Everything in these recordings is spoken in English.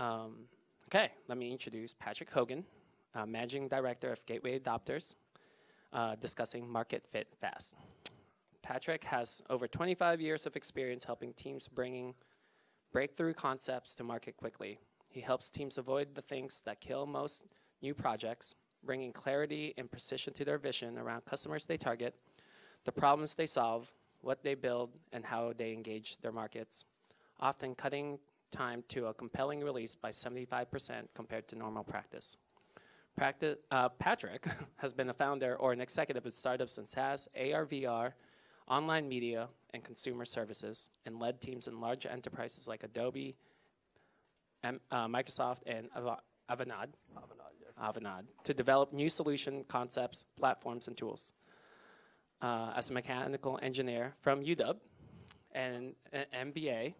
Um, okay, let me introduce Patrick Hogan, uh, Managing Director of Gateway Adopters, uh, discussing Market Fit Fast. Patrick has over 25 years of experience helping teams bringing breakthrough concepts to market quickly. He helps teams avoid the things that kill most new projects, bringing clarity and precision to their vision around customers they target, the problems they solve, what they build, and how they engage their markets, often cutting time to a compelling release by 75% compared to normal practice. Practi- uh, Patrick has been a founder or an executive at startups in SaaS, AR, VR, online media, and consumer services, and led teams in large enterprises like Adobe, M- uh, Microsoft, and Av- Avanade, Avanade, yes. Avanade to develop new solution concepts, platforms, and tools. Uh, as a mechanical engineer from UW and an MBA,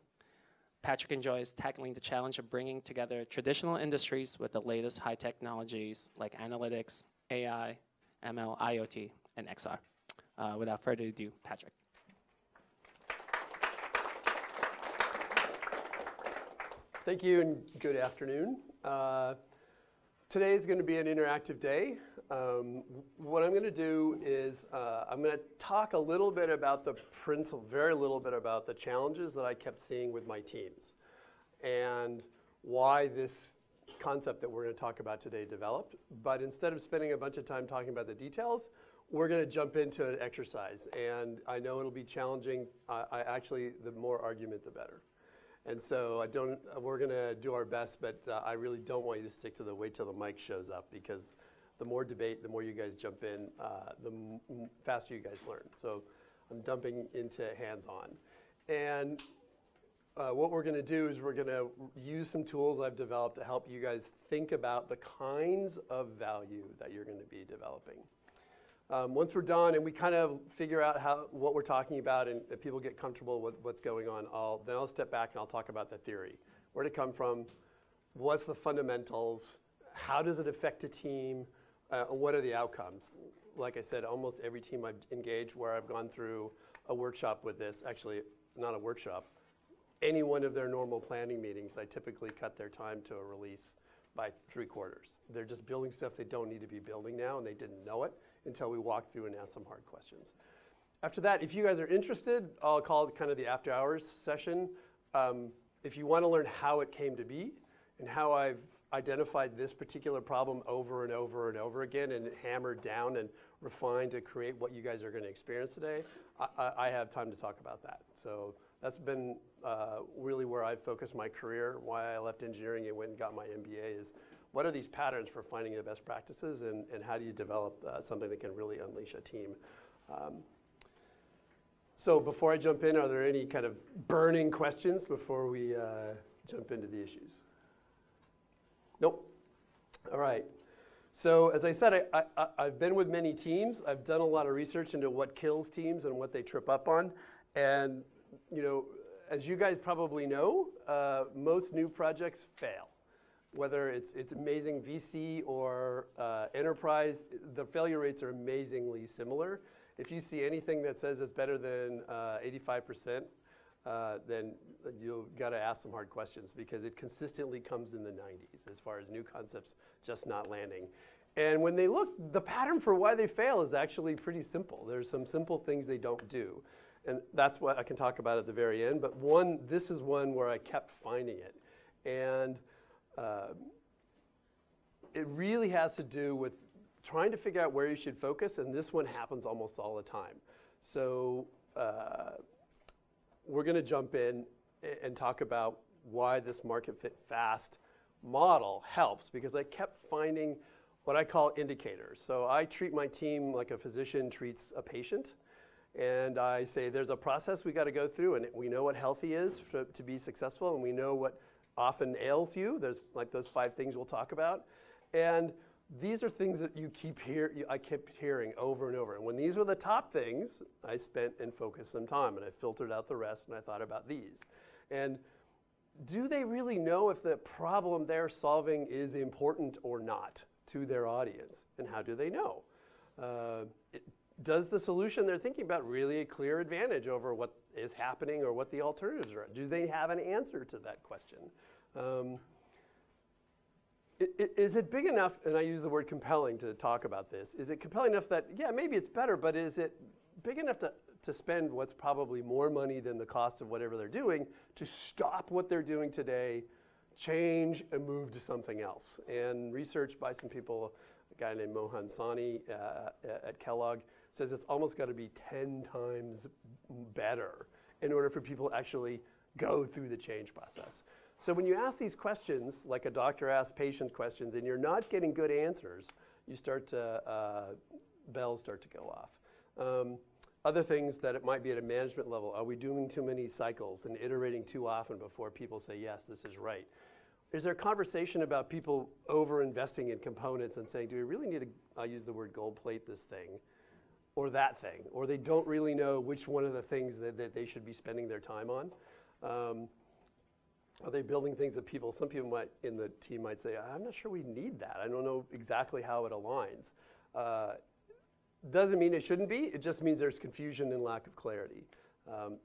Patrick enjoys tackling the challenge of bringing together traditional industries with the latest high technologies like analytics, AI, ML, IoT, and XR. Uh, without further ado, Patrick. Thank you and good afternoon. Uh, today is going to be an interactive day. Um, what I'm going to do is uh, I'm going to talk a little bit about the principle, very little bit about the challenges that I kept seeing with my teams and why this concept that we're going to talk about today developed. But instead of spending a bunch of time talking about the details, we're going to jump into an exercise. And I know it'll be challenging. I, I actually, the more argument, the better. And so I don't, we're going to do our best, but uh, I really don't want you to stick to the wait till the mic shows up because the more debate, the more you guys jump in, uh, the m- faster you guys learn. So I'm dumping into hands on. And uh, what we're going to do is we're going to use some tools I've developed to help you guys think about the kinds of value that you're going to be developing. Um, once we're done and we kind of figure out how what we're talking about and, people get comfortable with what's going on, I'll, then I'll step back and I'll talk about the theory. Where did it come from? What's the fundamentals? How does it affect a team? Uh, and what are the outcomes? Like I said, almost every team I've engaged where I've gone through a workshop with this, actually not a workshop, any one of their normal planning meetings, I typically cut their time to a release by three quarters. They're just building stuff they don't need to be building now and they didn't know it until we walk through and ask some hard questions. After that, if you guys are interested, I'll call it kind of the after hours session. Um, if you want to learn how it came to be and how I've identified this particular problem over and over and over again and hammered down and refined to create what you guys are going to experience today, I, I have time to talk about that. So that's been uh, really where I've focused my career. Why I left engineering and went and got my MBA is what are these patterns for finding the best practices and, and how do you develop uh, something that can really unleash a team? Um, so before I jump in, are there any kind of burning questions before we uh, jump into the issues? Nope. All right. So as I said, I, I, I've been with many teams. I've done a lot of research into what kills teams and what they trip up on. And, you know, as you guys probably know, uh, most new projects fail whether it's, it's amazing VC or uh, enterprise, the failure rates are amazingly similar. If you see anything that says it's better than uh, 85%, uh, then you've got to ask some hard questions because it consistently comes in the 90s as far as new concepts just not landing. And when they look, the pattern for why they fail is actually pretty simple. There's some simple things they don't do. And that's what I can talk about at the very end. But one, this is one where I kept finding it. And uh, it really has to do with trying to figure out where you should focus, and this one happens almost all the time. So uh, we're going to jump in and talk about why this market fit fast model helps because I kept finding what I call indicators. So I treat my team like a physician treats a patient. And I say there's a process we got to go through, and we know what healthy is for, to be successful, and we know what often ails you. There's like those five things we'll talk about. And these are things that you keep hear, I kept hearing over and over. And when these were the top things, I spent and focused some time and I filtered out the rest and I thought about these. And do they really know if the problem they're solving is important or not to their audience? And how do they know? Uh, it, does the solution they're thinking about really a clear advantage over what is happening or what the alternatives are? Do they have an answer to that question? Um, is it big enough, and I use the word compelling to talk about this, is it compelling enough that, yeah, maybe it's better, but is it big enough to, to spend what's probably more money than the cost of whatever they're doing to stop what they're doing today, change, and move to something else? And research by some people, a guy named Mohan Sawhney uh, at Kellogg, says it's almost got to be 10 times better in order for people to actually go through the change process. So when you ask these questions, like a doctor asks patient questions, and you're not getting good answers, you start to, uh, bells start to go off. Um, other things that it might be at a management level, are we doing too many cycles and iterating too often before people say, yes, this is right? Is there a conversation about people over investing in components and saying, do we really need to, I use the word gold plate this thing, or that thing, or they don't really know which one of the things that, that they should be spending their time on? Um, are they building things that people, some people might in the team might say, I'm not sure we need that. I don't know exactly how it aligns. Uh, doesn't mean it shouldn't be, it just means there's confusion and lack of clarity. Um,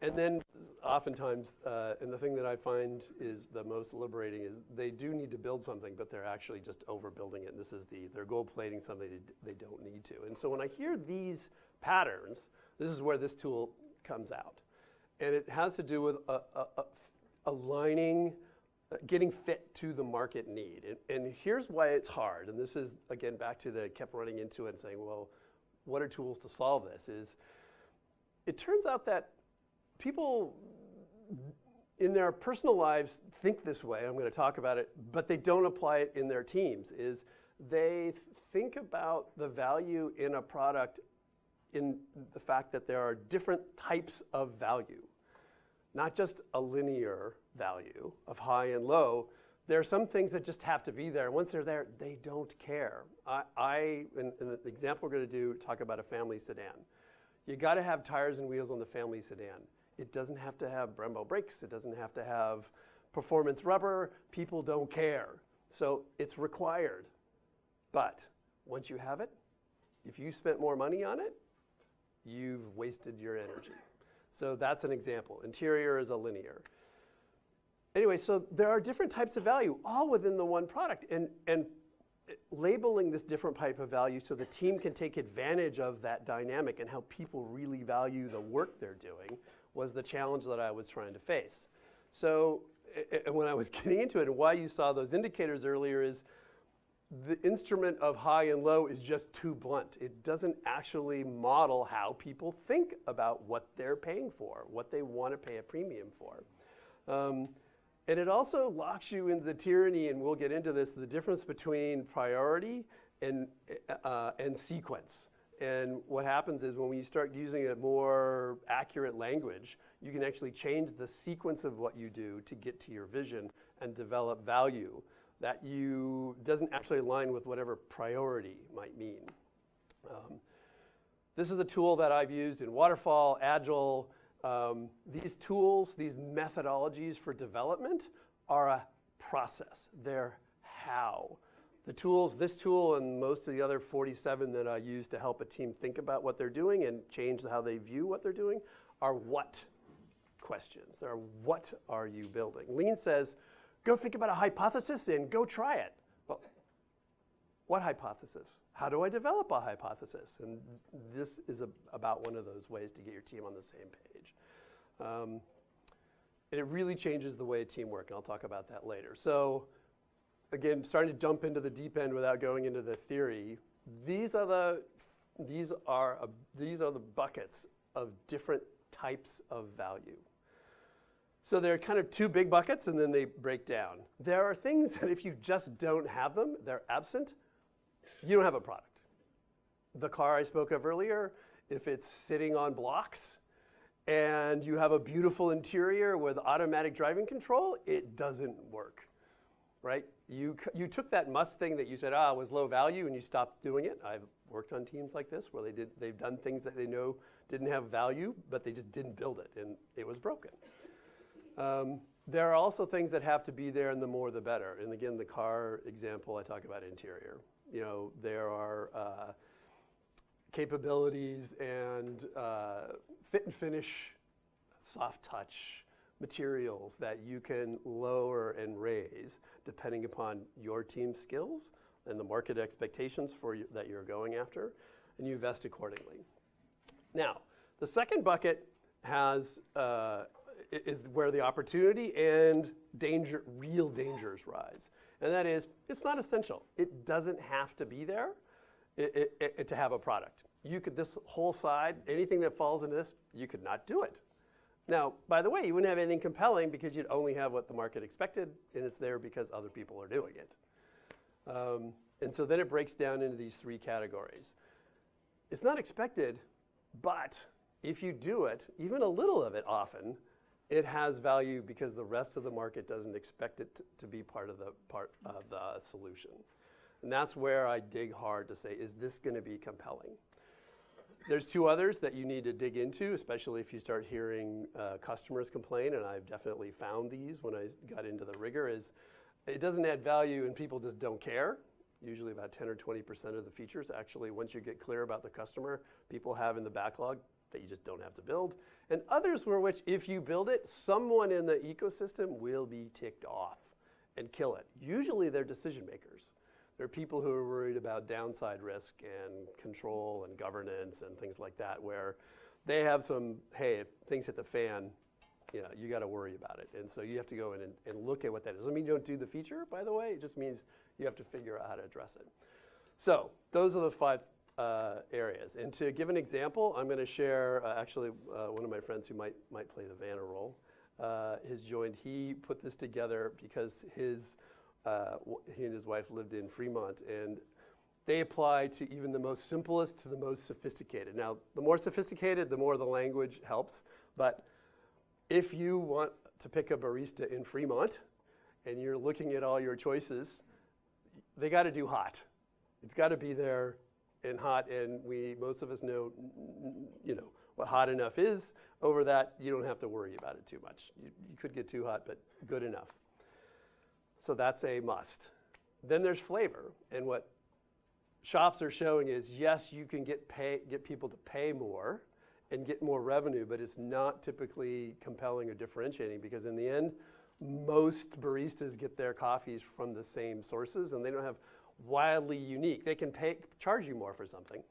and then oftentimes, uh, and the thing that I find is the most liberating is they do need to build something, but they're actually just overbuilding it. And this is the, they're gold plating something they, they don't need to. And so when I hear these patterns, this is where this tool comes out and it has to do with uh, uh, uh, aligning, getting fit to the market need. And, and, here's why it's hard. And this is again back to the kept running into it and saying, well, what are tools to solve this? Is it turns out that people in their personal lives think this way. I'm going to talk about it, but they don't apply it in their teams. Is they think about the value in a product in the fact that there are different types of value, not just a linear value of high and low. There are some things that just have to be there. Once they're there, they don't care. I, I in, in the example we're going to do, talk about a family sedan. You got to have tires and wheels on the family sedan. It doesn't have to have Brembo brakes. It doesn't have to have performance rubber. People don't care. So it's required. But once you have it, if you spent more money on it, you've wasted your energy. So that's an example. Interior is a linear. Anyway, so there are different types of value, all within the one product. And, and labeling this different type of value so the team can take advantage of that dynamic and how people really value the work they're doing was the challenge that I was trying to face. So when I was getting into it and why you saw those indicators earlier is the instrument of high and low is just too blunt. It doesn't actually model how people think about what they're paying for, what they want to pay a premium for. Um, and it also locks you into the tyranny, and we'll get into this, the difference between priority and, uh, and sequence. And what happens is when we start using a more accurate language, you can actually change the sequence of what you do to get to your vision and develop value that you doesn't actually align with whatever priority might mean. Um, this is a tool that I've used in Waterfall, Agile. Um, these tools, these methodologies for development are a process. They're how. The tools, this tool and most of the other 47 that I use to help a team think about what they're doing and change how they view what they're doing are what questions. They're what are you building? Lean says Go think about a hypothesis and go try it. Well, what hypothesis? How do I develop a hypothesis? And this is a, about one of those ways to get your team on the same page. Um, and it really changes the way a team works, and I'll talk about that later. So, again, starting to jump into the deep end without going into the theory, these are the, these are, a, these are the buckets of different types of value. So they're kind of two big buckets and then they break down. There are things that if you just don't have them, they're absent, you don't have a product. The car I spoke of earlier, if it's sitting on blocks and you have a beautiful interior with automatic driving control, it doesn't work, right? You, you took that must thing that you said, ah, was low value and you stopped doing it. I've worked on teams like this where they did, they've done things that they know didn't have value, but they just didn't build it and it was broken. Um, there are also things that have to be there, and the more the better. And again, the car example, I talk about interior. You know, there are uh, capabilities and uh, fit and finish, soft touch, materials that you can lower and raise depending upon your team's skills and the market expectations for you, that you're going after, and you invest accordingly. Now, the second bucket has uh, is where the opportunity and danger, real dangers rise, and that is it's not essential. It doesn't have to be there it, it, it, to have a product. You could this whole side, anything that falls into this, you could not do it. Now, by the way, you wouldn't have anything compelling because you'd only have what the market expected, and it's there because other people are doing it. Um, and so then it breaks down into these three categories. It's not expected, but if you do it, even a little of it often, it has value because the rest of the market doesn't expect it to, be part of the part of the solution. And that's where I dig hard to say, is this going to be compelling? There's two others that you need to dig into, especially if you start hearing uh, customers complain, and I've definitely found these when I got into the rigor, is it doesn't add value and people just don't care. Usually about 10 or 20% of the features, actually, once you get clear about the customer, people have in the backlog that you just don't have to build. And others were which, if you build it, someone in the ecosystem will be ticked off and kill it. Usually they're decision makers. There are people who are worried about downside risk and control and governance and things like that, where they have some, hey, if things hit the fan, you know, you got to worry about it. And so you have to go in and, and look at what that is. Doesn't mean you don't do the feature, by the way. It just means you have to figure out how to address it. So those are the five uh, areas. And to give an example, I'm going to share uh, actually uh, one of my friends who might, might play the Vanna role uh, has joined. He put this together because his uh, he and his wife lived in Fremont, and they apply to even the most simplest to the most sophisticated. Now, the more sophisticated, the more the language helps. But if you want to pick a barista in Fremont, and you're looking at all your choices, they got to do hot. It's got to be there and hot, and we most of us know, you know, what hot enough is. Over that, you don't have to worry about it too much. You, you could get too hot, but good enough. So that's a must. Then there's flavor. And what shops are showing is yes, you can get, pay, get people to pay more and get more revenue, but it's not typically compelling or differentiating because in the end, most baristas get their coffees from the same sources and they don't have wildly unique. They can pay, charge you more for something.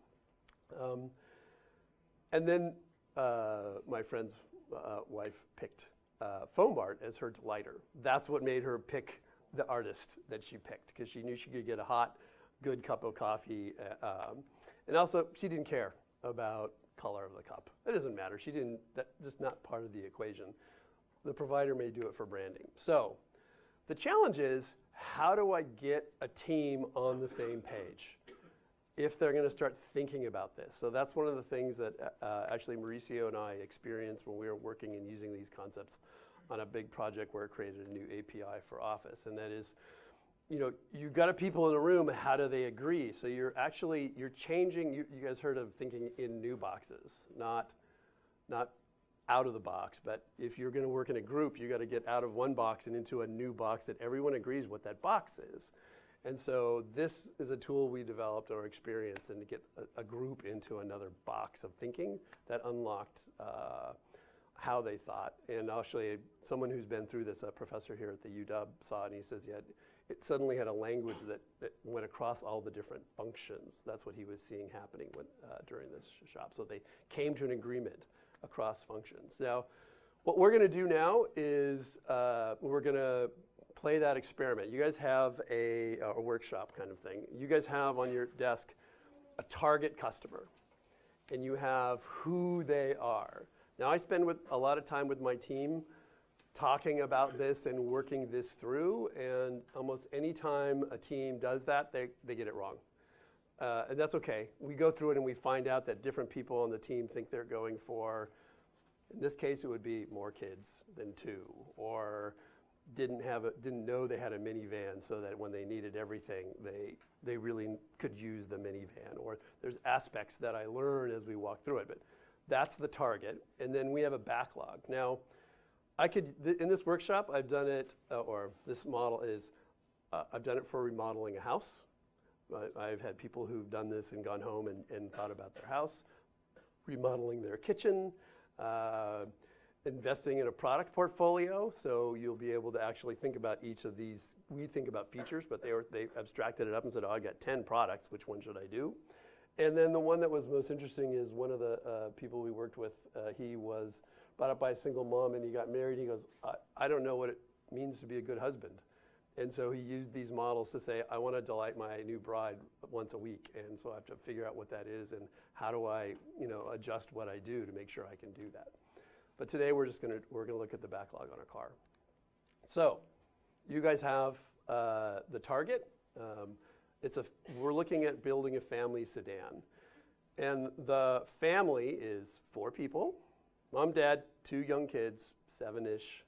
Um, and then uh, my friend's uh, wife picked uh, Foam Art as her delighter. That's what made her pick the artist that she picked because she knew she could get a hot, good cup of coffee. Uh, um, and also, she didn't care about color of the cup. It doesn't matter. She didn't. That's just not part of the equation. The provider may do it for branding. So, the challenge is how do I get a team on the same page? If they're going to start thinking about this. So that's one of the things that uh, actually Mauricio and I experienced when we were working and using these concepts on a big project where it created a new API for Office, and that is, you know, you've got a people in a room. How do they agree? So you're actually you're changing. You, you guys heard of thinking in new boxes, not not out of the box. But if you're going to work in a group, you got to get out of one box and into a new box that everyone agrees what that box is. And so this is a tool we developed or experience and to get a, a, group into another box of thinking that unlocked uh, how they thought. And actually, someone who's been through this, a professor here at the UW, saw it and he says, yeah, it suddenly had a language that, that went across all the different functions. That's what he was seeing happening when, uh, during this shop. So they came to an agreement across functions. Now, what we're going to do now is uh, we're going to play that experiment. You guys have a, a workshop kind of thing. You guys have on your desk a target customer, and you have who they are. Now, I spend with, a lot of time with my team talking about this and working this through, and almost any time a team does that, they, they get it wrong. Uh, and that's okay. We go through it and we find out that different people on the team think they're going for, in this case, it would be more kids than two, or didn't have a, didn't know they had a minivan so that when they needed everything, they they really could use the minivan. Or there's aspects that I learn as we walk through it, but that's the target. And then we have a backlog. Now, I could, th- in this workshop, I've done it, uh, or this model is, uh, I've done it for remodeling a house. I, have had people who've done this and gone home and, and thought about their house, remodeling their kitchen. Uh, investing in a product portfolio, so you'll be able to actually think about each of these. We think about features, but they, were, they abstracted it up and said, oh, I got 10 products, which one should I do? And then the one that was most interesting is one of the uh, people we worked with, uh, he was brought up by a single mom and he got married. He goes, I, I don't know what it means to be a good husband. And so he used these models to say, I want to delight my new bride once a week. And so I have to figure out what that is and how do I, you know, adjust what I do to make sure I can do that. But today we're just going to, we're going to look at the backlog on a car. So you guys have uh, the target. Um, it's a, we're looking at building a family sedan. And the family is four people, mom, dad, two young kids, seven-ish.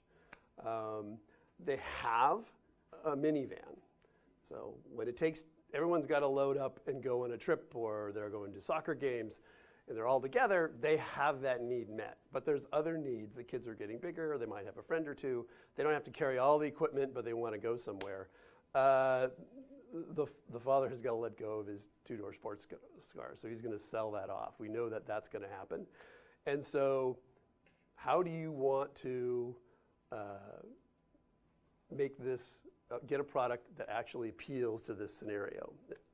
Um, they have a minivan. So when it takes, everyone's got to load up and go on a trip or they're going to soccer games and they're all together, they have that need met. But there's other needs. The kids are getting bigger, they might have a friend or two. They don't have to carry all the equipment, but they want to go somewhere. Uh, the, the father has got to let go of his two-door sports car, so he's going to sell that off. We know that that's going to happen. And so how do you want to uh, make this, get a product that actually appeals to this scenario?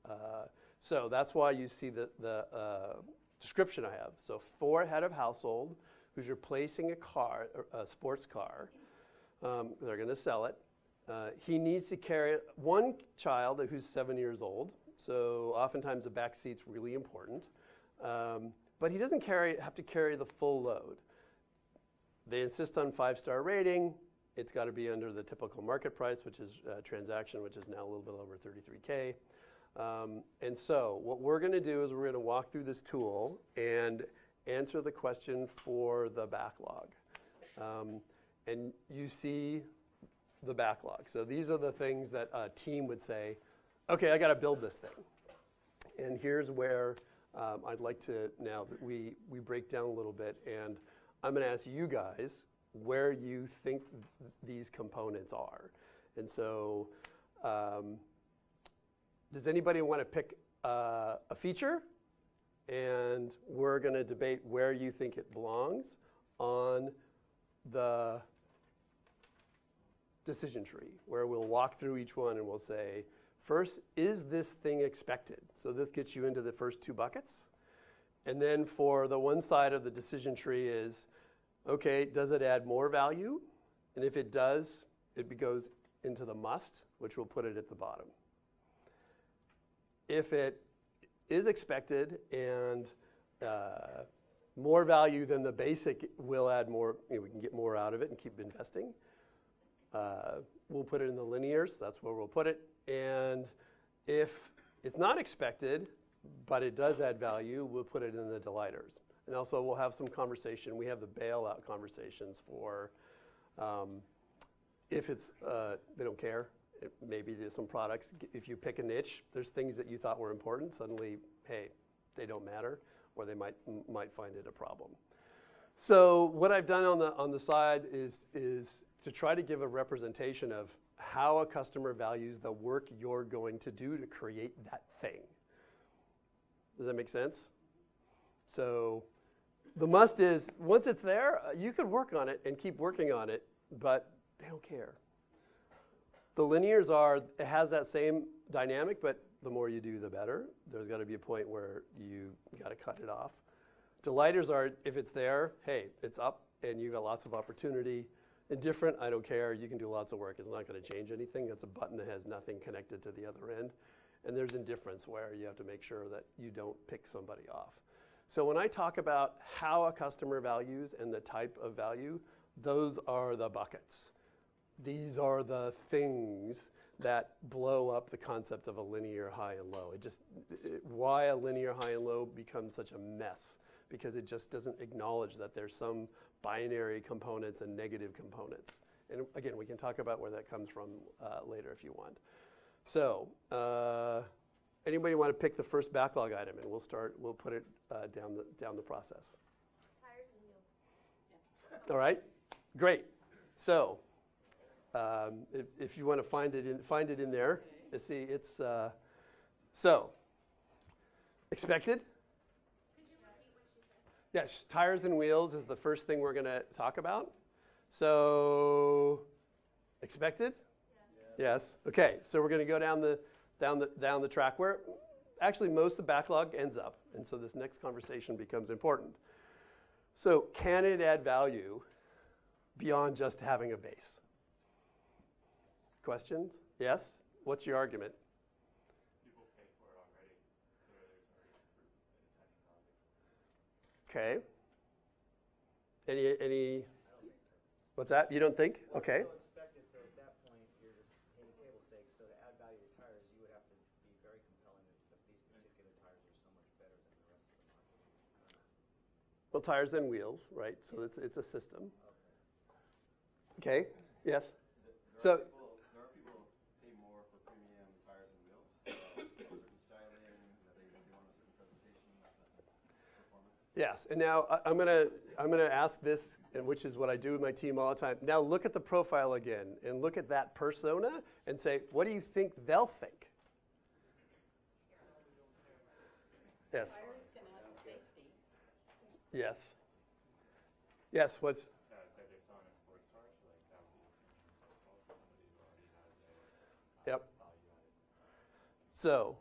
Uh, so that's why you see the, the uh, description I have. So for head of household who's replacing a car, a sports car, um, they're going to sell it. Uh, he needs to carry one child who's seven years old, so oftentimes the back seat's really important. Um, but he doesn't carry, have to carry the full load. They insist on five-star rating. It's got to be under the typical market price, which is uh, transaction, which is now a little bit over 33K. Um, and so what we're going to do is we're going to walk through this tool and answer the question for the backlog. Um, and you see the backlog. So these are the things that a team would say, okay, I got to build this thing. And here's where um, I'd like to now that we, we break down a little bit and I'm going to ask you guys where you think th these components are. And so um, does anybody want to pick uh, a feature? And we're going to debate where you think it belongs on the decision tree, where we'll walk through each one and we'll say, first, is this thing expected? So this gets you into the first two buckets. And then for the one side of the decision tree is, okay, does it add more value? And if it does, it goes into the must, which will put it at the bottom. If it is expected and uh, more value than the basic will add more, you know, we can get more out of it and keep investing. Uh, we'll put it in the linears, that's where we'll put it. And if it's not expected, but it does add value, we'll put it in the delighters. And also we'll have some conversation, we have the bailout conversations for um, if it's, uh, they don't care, it, maybe there's some products, if you pick a niche, there's things that you thought were important, suddenly, hey, they don't matter, or they might, might find it a problem. So what I've done on the, on the side is, is to try to give a representation of how a customer values the work you're going to do to create that thing. Does that make sense? So the must is, once it's there, uh, you could work on it and keep working on it, but they don't care. The linears are, it has that same dynamic, but the more you do, the better. There's got to be a point where you got to cut it off. Delighters are, if it's there, hey, it's up and you got lots of opportunity. Indifferent, I don't care. You can do lots of work. It's not going to change anything. It's a button that has nothing connected to the other end. And there's indifference where you have to make sure that you don't pick somebody off. So when I talk about how a customer values and the type of value, those are the buckets. These are the things that blow up the concept of a linear high and low. It just, it, why a linear high and low becomes such a mess because it just doesn't acknowledge that there's some binary components and negative components. And again, we can talk about where that comes from uh, later if you want. So, uh, anybody want to pick the first backlog item, and we'll start. We'll put it uh, down the down the process. Tires and wheels. All right, great. So, um, if, if, you want to find it in find it in there, okay. see it's uh, so expected. Yes, tires and wheels is the first thing we're going to talk about. So, expected? Yes. Okay, so we're going to go down the down the down the track where actually most of the backlog ends up, and so this next conversation becomes important. So, can it add value beyond just having a base? Questions? Yes. What's your argument? People pay for it already. Okay. Any, any, what's that? You don't think? Okay. Well, expected, so at that point, you're just hitting table stakes, so to add value to tires, you would have to be very compelling that that these particular tires are so much better than the rest of the market. Well, tires and wheels, right? So it's, it's a system. Okay, yes? So, There are people who pay more for premium tires and wheels, so certain styling, you they, they want a certain presentation, not performance. yes, and now I- I'm gonna, I'm gonna ask this, and which is what I do with my team all the time. Now look at the profile again, and look at that persona, and say, what do you think they'll think? Yes. Yes. Yes, what's, Yep. So,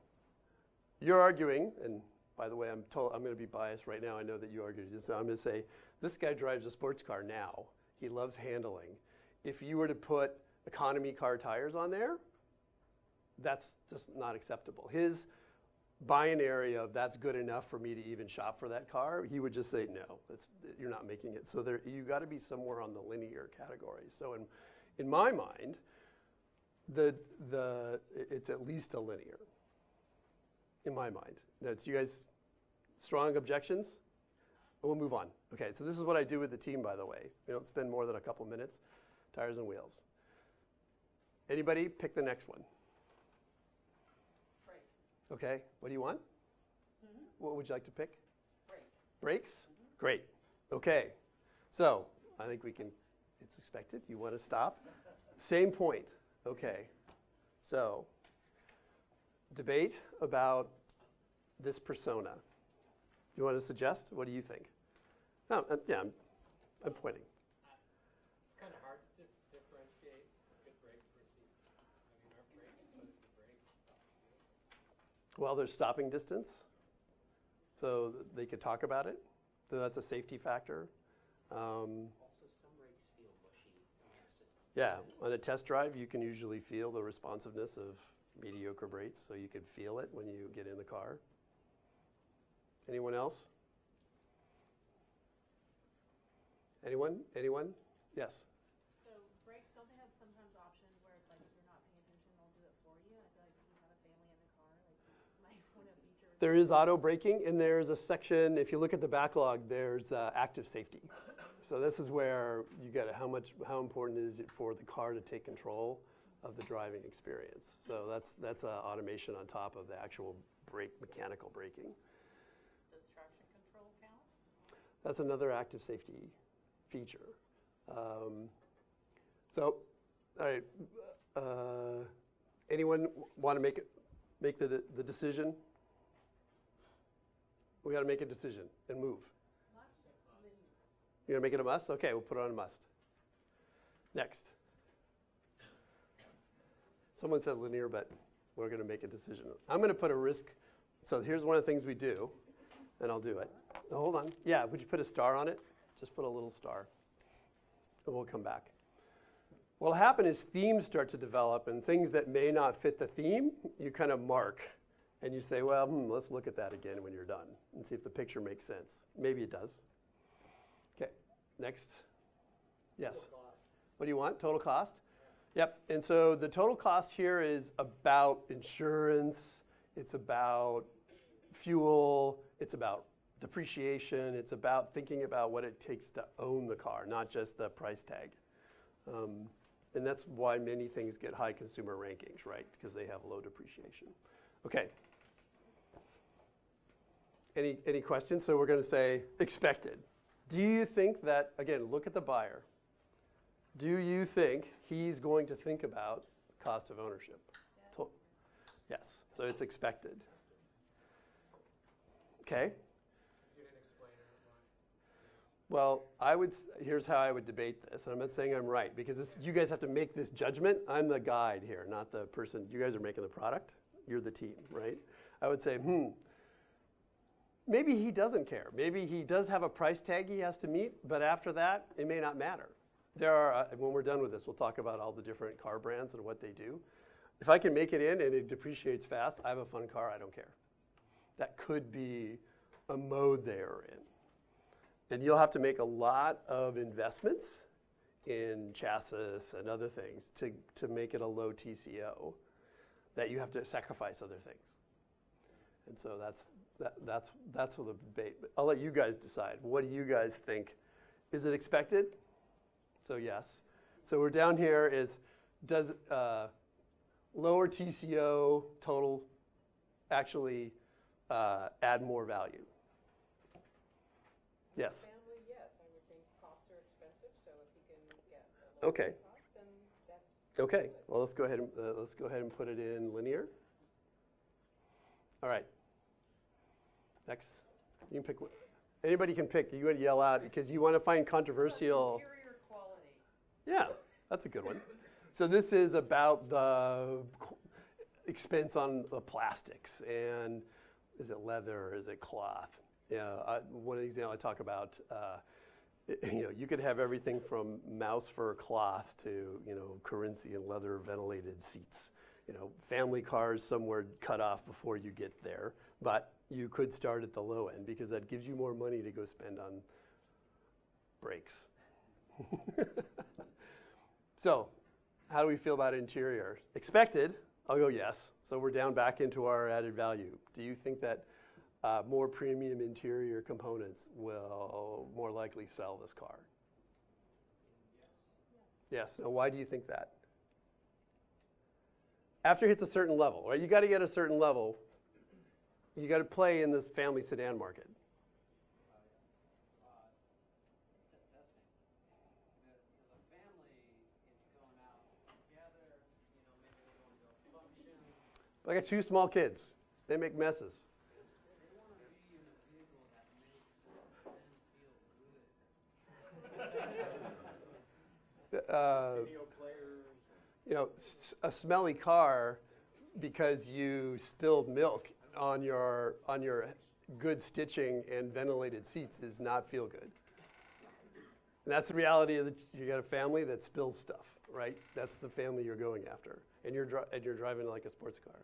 you're arguing, and by the way, I'm told I'm going to be biased right now. I know that you argued. So I'm going to say this guy drives a sports car now. He loves handling. If you were to put economy car tires on there, that's just not acceptable. His binary of that's good enough for me to even shop for that car, he would just say no. That's, you're not making it. So there, you got to be somewhere on the linear category. So in, in my mind, the, the, it's at least a linear, in my mind. Do you guys, strong objections? We'll move on. Okay, so this is what I do with the team, by the way. We don't spend more than a couple minutes. Tires and wheels. Anybody pick the next one? Okay, what do you want? What would you like to pick? Brakes. Brakes? Great. Okay, so I think we can, it's expected. You want to stop? Same point. Okay, so debate about this persona. You want to suggest? What do you think? No, uh, yeah, I'm, I'm pointing. It's kind of hard to dif- differentiate good brakes versus, I mean, are brakes supposed to brake? Well, there's stopping distance, so they could talk about it. So that's a safety factor. Um, Also, some brakes feel mushy. I mean, it's just, yeah, on a test drive, you can usually feel the responsiveness of mediocre brakes, so you can feel it when you get in the car. Anyone else? Anyone? Anyone? Yes. So brakes, don't they have sometimes options where it's like if you're not paying attention, they'll do it for you? I feel like if you have a family in the car, like you might want a feature. There is auto braking, and there's a section, if you look at the backlog, there's uh, active safety. So this is where you get how much, how important is it for the car to take control of the driving experience. So that's, that's uh, automation on top of the actual brake, mechanical braking. Does traction control count? That's another active safety feature. Um, so, all right, uh, anyone want to make it, make the, the decision? We got to make a decision and move. You're gonna make it a must? Okay, we'll put it on a must. Next. Someone said linear, but we're gonna make a decision. I'm gonna put a risk. So here's one of the things we do, and I'll do it. Oh, hold on. Yeah, would you put a star on it? Just put a little star, and we'll come back. What'll happen is themes start to develop, and things that may not fit the theme, you kind of mark, and you say, well, hmm, let's look at that again when you're done, and see if the picture makes sense. Maybe it does. Okay, next. Yes. What do you want? Total cost? Yep. And so the total cost here is about insurance, it's about fuel, it's about depreciation, it's about thinking about what it takes to own the car, not just the price tag. Um, and that's why many things get high consumer rankings, right? Because they have low depreciation. Okay. Any, any questions? So we're going to say expected. Do you think that, again, look at the buyer. Do you think he's going to think about cost of ownership? To- Yes, so it's expected. Okay, you didn't explain it. Well, I would. Here's how I would debate this. And I'm not saying I'm right because this, you guys have to make this judgment. I'm the guide here, not the person. You guys are making the product. You're the team, right? I would say, hmm. Maybe he doesn't care. Maybe he does have a price tag he has to meet, but after that, it may not matter. There are. Uh, when we're done with this, we'll talk about all the different car brands and what they do. If I can make it in and it depreciates fast, I have a fun car. I don't care. That could be a mode they're in. And you'll have to make a lot of investments in chassis and other things to, to make it a low TCO that you have to sacrifice other things. And so that's, that, that's, that's what the debate. But I'll let you guys decide. What do you guys think? Is it expected? So yes. So we're down here is, does uh, lower TCO total actually uh, add more value? Yes. Family, yes, I would think costs are expensive, so if you can get a lower Okay. cost, then that's Okay, well, let's go ahead and, uh, let's go ahead and put it in linear. All right. Next, you can pick, anybody can pick, you would yell out, because you want to find controversial. Interior quality. Yeah, that's a good one. So this is about the expense on the plastics and is it leather, or is it cloth? Yeah, I, one example I talk about, uh, you know, you could have everything from mouse fur cloth to, you know, Corinthian leather ventilated seats. You know, family cars somewhere cut off before you get there, but you could start at the low end because that gives you more money to go spend on brakes. So, how do we feel about interior? Expected, I'll go yes. So we're down back into our added value. Do you think that uh, more premium interior components will more likely sell this car? Yes. Now, why do you think that? After it hits a certain level, right? You got to get a certain level. You got to play in this family sedan market. testing. The, the family is going out together, you know, maybe they're going to a function. I got two small kids. They make messes. They want to be in a vehicle that makes them feel good. Uh, you know, a smelly car because you spilled milk on your on your good stitching and ventilated seats is not feel good. And that's the reality of the, you got a family that spills stuff, right? That's the family you're going after, and you're and you're driving like a sports car.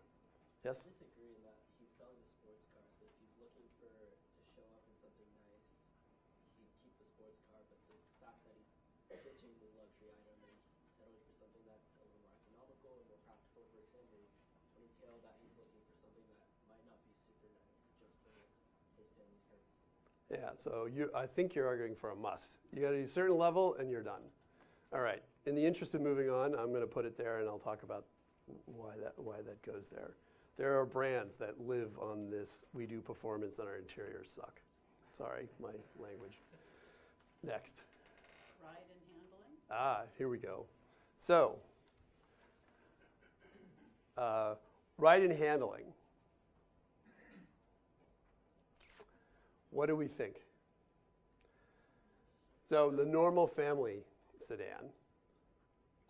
Yes. I disagree in that he's selling a sports car, so if he's looking for to show up in something nice, he'd keep the sports car. But the fact that he's ditching the luxury item and settling for something that's a little more economical and more practical for his family, would entail that he's looking for something that might not be super nice just for his family's purposes. Yeah, so you, I think you're arguing for a must. You got a certain level and you're done. All right. In the interest of moving on, I'm going to put it there and I'll talk about why that why that goes there. There are brands that live on this. We do performance and our interiors suck. Sorry, my language. Next. Ride and handling? Ah, here we go. So, uh, ride and handling. What do we think? So, the normal family sedan,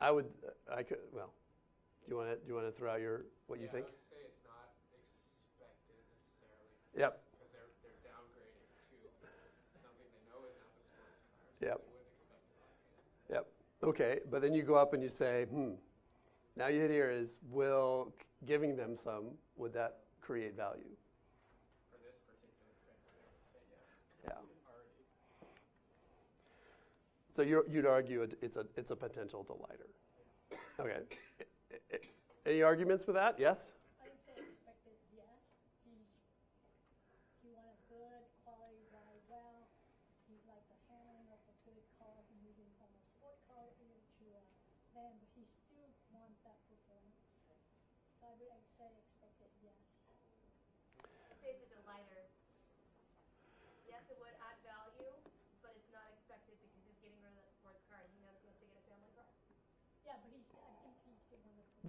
I would, I could, well, do you want to do you want to throw out your what you think? I would say it's not expected necessarily, Yep. because they're, they're downgrading to something they know is not the sports car. So Yep. they wouldn't expect. Yep. Okay, but then you go up and you say, hmm. Now you hit here is will giving them some would that create value? For this particular family, I would say yes. Yeah. Already. So you'd argue it's a it's a potential delighter. Okay. Any arguments with that? Yes. I would say expected, yes. He's, you want a good quality ride well. He'd like the handling of a good car, moving from a sport car into a van, but he still wants that performance. So I would say expected, yes. I'd say it's a delighter. Yes, it would add value, but it's not expected because he's getting rid of that sports car and he knows he has to get a family car. Yeah, but he's, I think he's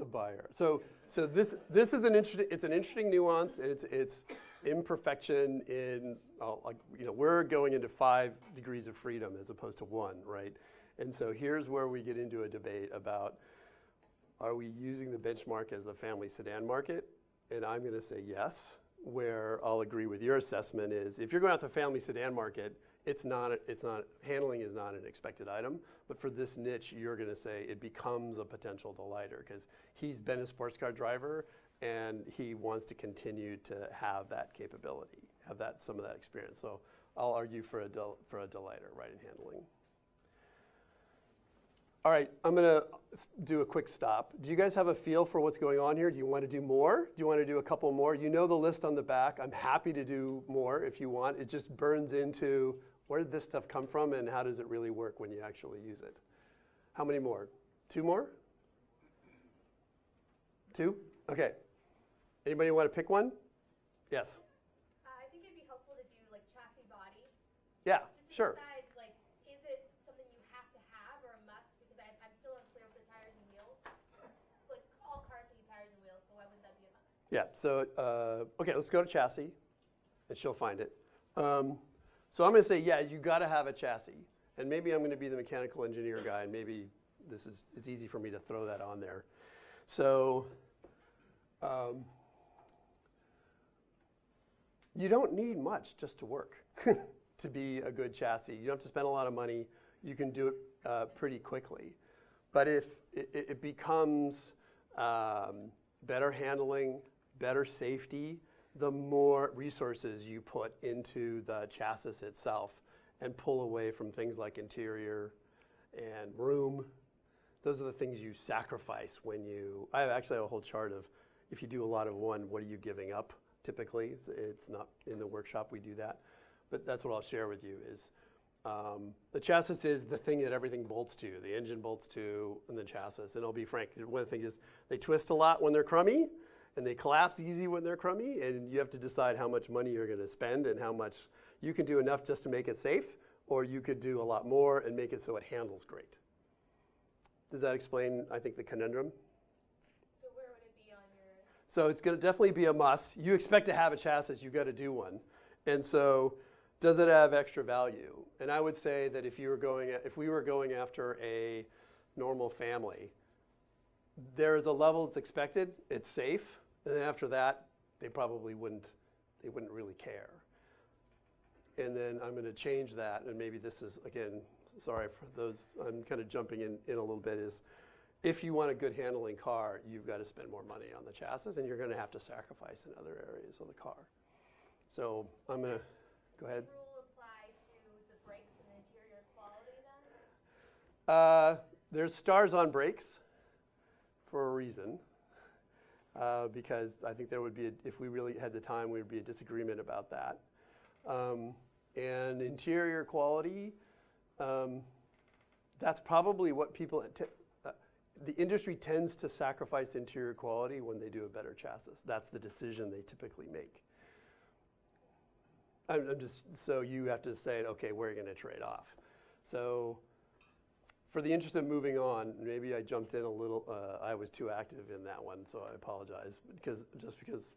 the buyer. So so this this is an interesting it's an interesting nuance. It's it's imperfection in, uh, like, you know, we're going into five degrees of freedom as opposed to one, right? And so here's where we get into a debate about are we using the benchmark as the family sedan market? And I'm going to say yes, where I'll agree with your assessment is if you're going out the family sedan market, it's not, it's not, handling is not an expected item. But for this niche, you're going to say it becomes a potential delighter because he's been a sports car driver and he wants to continue to have that capability, have that some of that experience. So I'll argue for a del, for a delighter, right in handling. All right, I'm going to do a quick stop. Do you guys have a feel for what's going on here? Do you want to do more? Do you want to do a couple more? You know the list on the back. I'm happy to do more if you want. It just burns into where did this stuff come from and how does it really work when you actually use it? How many more? Two more? Two? Okay. Anybody want to pick one? Yes. Uh, I think it'd be helpful to do like chassis body. Yeah, Just sure. decide, like, is it something you have to have or a must? Because I, I'm still unclear with the tires and wheels. Like, all cars need tires and wheels, so why wouldn't that be a must? Yeah, so, uh, okay, let's go to chassis, and she'll find it. Um, so I'm going to say, yeah, you got to have a chassis. And maybe I'm going to be the mechanical engineer guy, and maybe this is, it's easy for me to throw that on there. So, um, you don't need much just to work to be a good chassis. You don't have to spend a lot of money. You can do it uh, pretty quickly. But if it, it becomes um, better handling, better safety, the more resources you put into the chassis itself and pull away from things like interior and room. Those are the things you sacrifice when you. I actually have a whole chart of if you do a lot of one, what are you giving up typically? It's, it's not in the workshop, we do that. But that's what I'll share with you is um, the chassis is the thing that everything bolts to. The engine bolts to, and the chassis. And I'll be frank, one of the things is they twist a lot when they're crummy, and they collapse easy when they're crummy. And you have to decide how much money you're going to spend and how much you can do enough just to make it safe, or you could do a lot more and make it so it handles great. Does that explain, I think, the conundrum? So where would it be on your? So it's going to definitely be a must. You expect to have a chassis, you've got to do one. And so, does it have extra value? And I would say that if you were going, if we were going after a normal family, there is a level that's expected. It's safe, and then after that, they probably wouldn't, they wouldn't really care. And then I'm going to change that, and maybe this is again, sorry for those. I'm kind of jumping in, in a little bit. Is if you want a good handling car, you've got to spend more money on the chassis, and you're going to have to sacrifice in other areas of the car. So I'm going to go ahead. Rule apply to the brakes and interior quality then? Uh, there's stars on brakes for a reason. Uh, because I think there would be, a, if we really had the time, there would be a disagreement about that. Um, and interior quality, um, that's probably what people, uh, the industry tends to sacrifice interior quality when they do a better chassis. That's the decision they typically make. I'm, I'm just, so you have to say, okay, you going to trade off? So, for the interest of moving on, maybe I jumped in a little. Uh, I was too active in that one, so I apologize. Because just because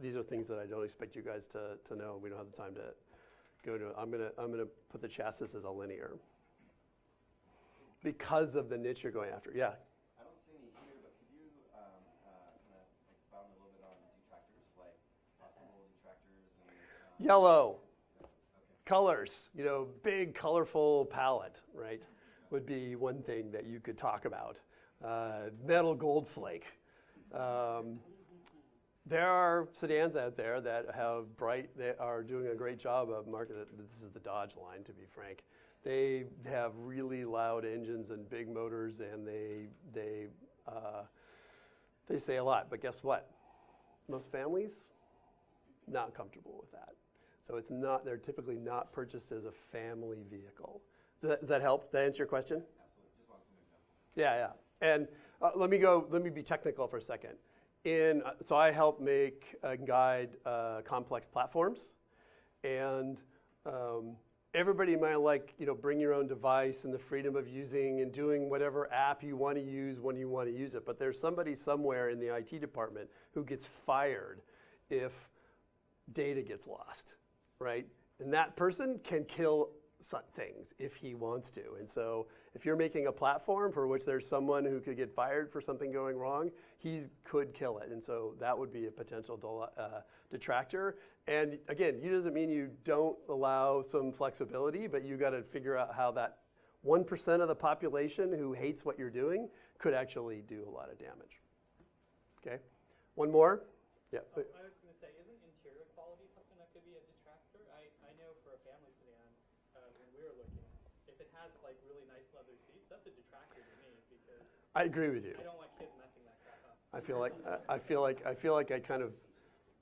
these are things that I don't expect you guys to, to know, we don't have the time to go to. I'm gonna I'm gonna put the chassis as a linear because of the niche you're going after. Yeah. I don't see any here, but could you um, uh, kind of expound a little bit on detractors, like possible detractors and um, Yellow. Colors, you know, big colorful palette, right? Would be one thing that you could talk about. Uh, metal gold flake. Um, there are sedans out there that have bright, that are doing a great job of marketing. This is the Dodge line, to be frank. They have really loud engines and big motors, and they they uh, they say a lot. But guess what? Most families not comfortable with that. So it's not, they're typically not purchased as a family vehicle. Does that, does that help? Does that answer your question? Absolutely. Just want some examples. Yeah, yeah. And uh, let me go, let me be technical for a second. In, uh, so I help make and guide uh, complex platforms. And um, everybody might like, you know, bring your own device and the freedom of using and doing whatever app you want to use when you want to use it. But there's somebody somewhere in the IT department who gets fired if data gets lost, right? And that person can kill things if he wants to. And so if you're making a platform for which there's someone who could get fired for something going wrong, he could kill it. And so that would be a potential del- uh, detractor. And again, it doesn't mean you don't allow some flexibility, but you got to figure out how that 1% of the population who hates what you're doing could actually do a lot of damage. Okay? One more? Yeah. I was going to say, isn't interior quality something that could be a detractor? I, I know for a family sedan, uh, when we were looking, if it has like really nice leather seats, that's a detractor to me because I agree with you. I don't want kids messing that crap up. I feel like I feel like I feel like I kind of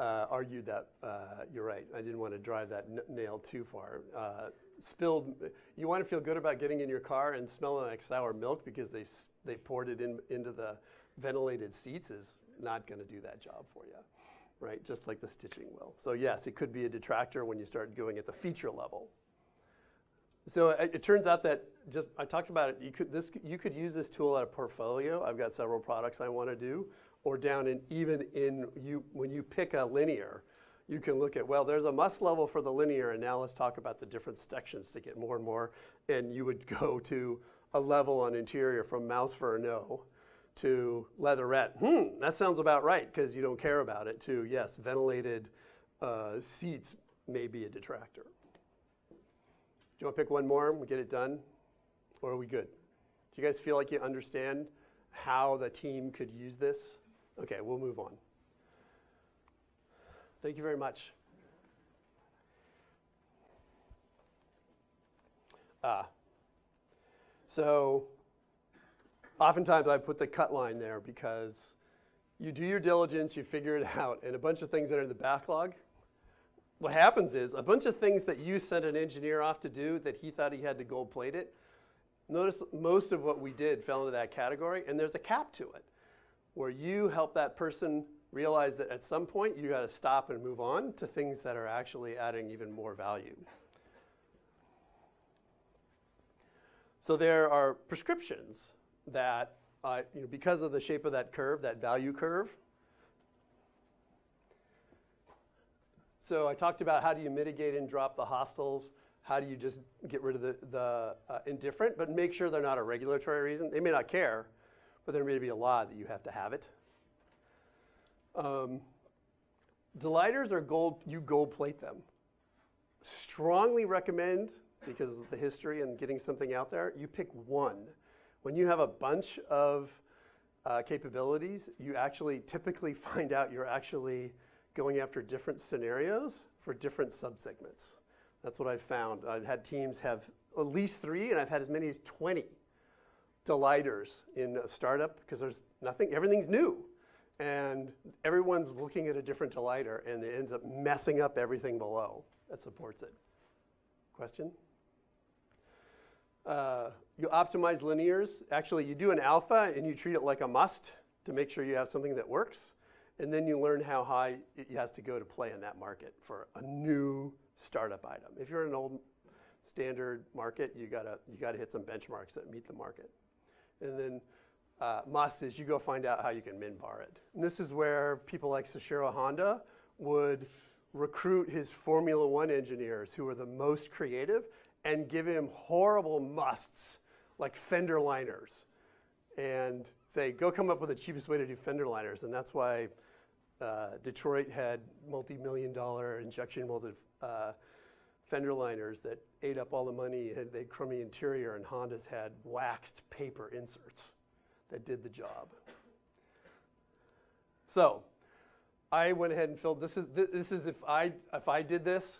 uh, argued that uh, you're right. I didn't want to drive that n- nail too far. Uh, spilled. You want to feel good about getting in your car and smelling like sour milk because they they poured it in into the ventilated seats is not going to do that job for you, right? Just like the stitching will. So yes, it could be a detractor when you start going at the feature level. So it, it turns out that just I talked about it. You could this you could use this tool at a portfolio. I've got several products I want to do, or down in even in you when you pick a linear, you can look at well, there's a must level for the linear, and now let's talk about the different sections to get more and more. And you would go to a level on interior from mouse for a no to leatherette. Hmm, that sounds about right because you don't care about it. To yes, ventilated uh, seats may be a detractor. Do you want to pick one more and we get it done? Or are we good? Do you guys feel like you understand how the team could use this? Okay, we'll move on. Thank you very much. Ah. So, oftentimes I put the cut line there because you do your diligence, you figure it out, and a bunch of things that are in the backlog what happens is a bunch of things that you sent an engineer off to do that he thought he had to gold plate it. Notice most of what we did fell into that category, and there's a cap to it where you help that person realize that at some point you got to stop and move on to things that are actually adding even more value. So there are prescriptions that, uh, you know, because of the shape of that curve, that value curve, So I talked about how do you mitigate and drop the hostiles, how do you just get rid of the, the uh, indifferent, but make sure they're not a regulatory reason. They may not care, but there may be a law that you have to have it. Um, delighters are gold, you gold plate them. Strongly recommend, because of the history and getting something out there, you pick one. When you have a bunch of uh, capabilities, you actually typically find out you're actually going after different scenarios for different subsegments. That's what I've found. I've had teams have at least three, and I've had as many as 20 delighters in a startup because there's nothing, everything's new. And everyone's looking at a different delighter, and it ends up messing up everything below that supports it. Question? Uh, you optimize linears. Actually, you do an alpha and you treat it like a must to make sure you have something that works and then you learn how high it has to go to play in that market for a new startup item. If you're in an old standard market, you gotta you gotta hit some benchmarks that meet the market, and then uh, must is you go find out how you can min bar it. And this is where people like Soichiro Honda would recruit his Formula One engineers who are the most creative and give him horrible musts like fender liners and say, go come up with the cheapest way to do fender liners. And that's why uh, Detroit had multi-million dollar injection molded uh, fender liners that ate up all the money. Had, they crummy interior, and Hondas had waxed paper inserts that did the job. So, I went ahead and filled. This is this is if I if I did this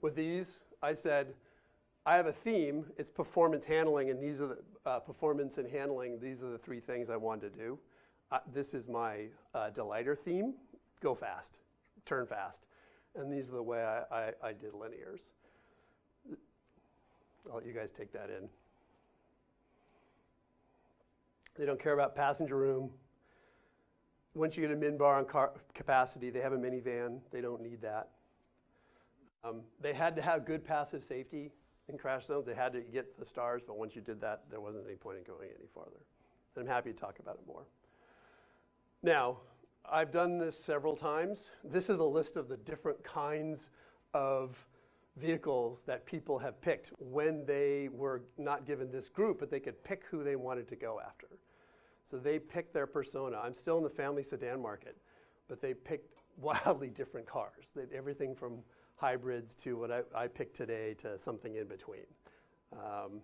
with these, I said, I have a theme. It's performance handling, and these are the uh, performance and handling. These are the three things I wanted to do this is my uh, delighter theme go fast, turn fast. And these are the way I, I, I did linears. I'll let you guys take that in. They don't care about passenger room. Once you get a min bar on car capacity, they have a minivan. They don't need that. Um, they had to have good passive safety in crash zones. They had to get the stars, but once you did that, there wasn't any point in going any farther. And I'm happy to talk about it more. Now, I've done this several times. This is a list of the different kinds of vehicles that people have picked when they were not given this group, but they could pick who they wanted to go after. So they picked their persona. I'm still in the family sedan market, but they picked wildly different cars. They, everything from hybrids to what I, I picked today to something in between. Um,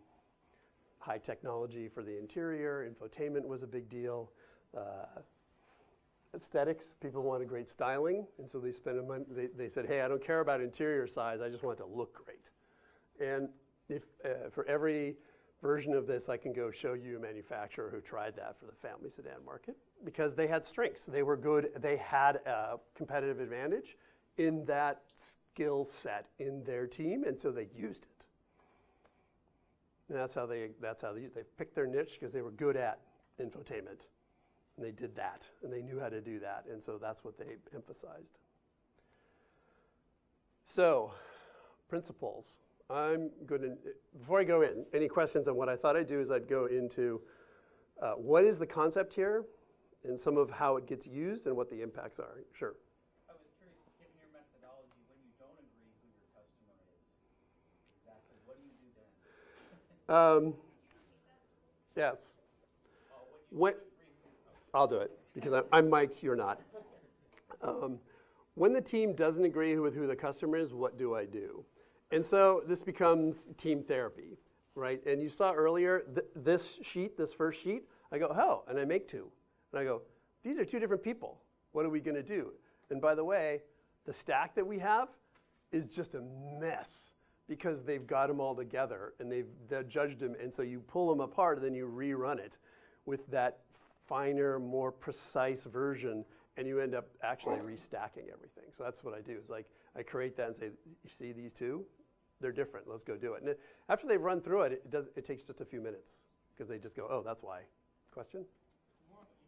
high technology for the interior, infotainment was a big deal. Uh, aesthetics, people wanted great styling, and so they spent a month, they, they said, hey, I don't care about interior size, I just want it to look great. And if, uh, for every version of this, I can go show you a manufacturer who tried that for the family sedan market because they had strengths. They were good, they had a competitive advantage in that skill set in their team, and so they used it. And that's how they, that's how they, they picked their niche because they were good at infotainment. And they did that, and they knew how to do that, and so that's what they emphasized. So, principles. I'm going to, before I go in, any questions on what I thought I'd do is I'd go into uh, what is the concept here and some of how it gets used and what the impacts are. Sure. I was curious, given your methodology, when you don't agree who your customer is, exactly, what do you do then? Um, yes. Uh, when you When, don't agree who, I'll do it because I'm, I'm Mike's, you're not. Um, when the team doesn't agree with who the customer is, what do I do? And so this becomes team therapy, right? And you saw earlier th- this sheet, this first sheet, I go, oh, and I make two. And I go, these are two different people. What are we going to do? And by the way, the stack that we have is just a mess because they've got them all together and they've, they've judged them. And so you pull them apart and then you rerun it with that finer, more precise version, and you end up actually restacking everything. So that's what I do. Is like I create that and say, you see these two? They're different. Let's go do it. And it, after they've run through it, it does. It takes just a few minutes because they just go, oh, that's why. Question? More of an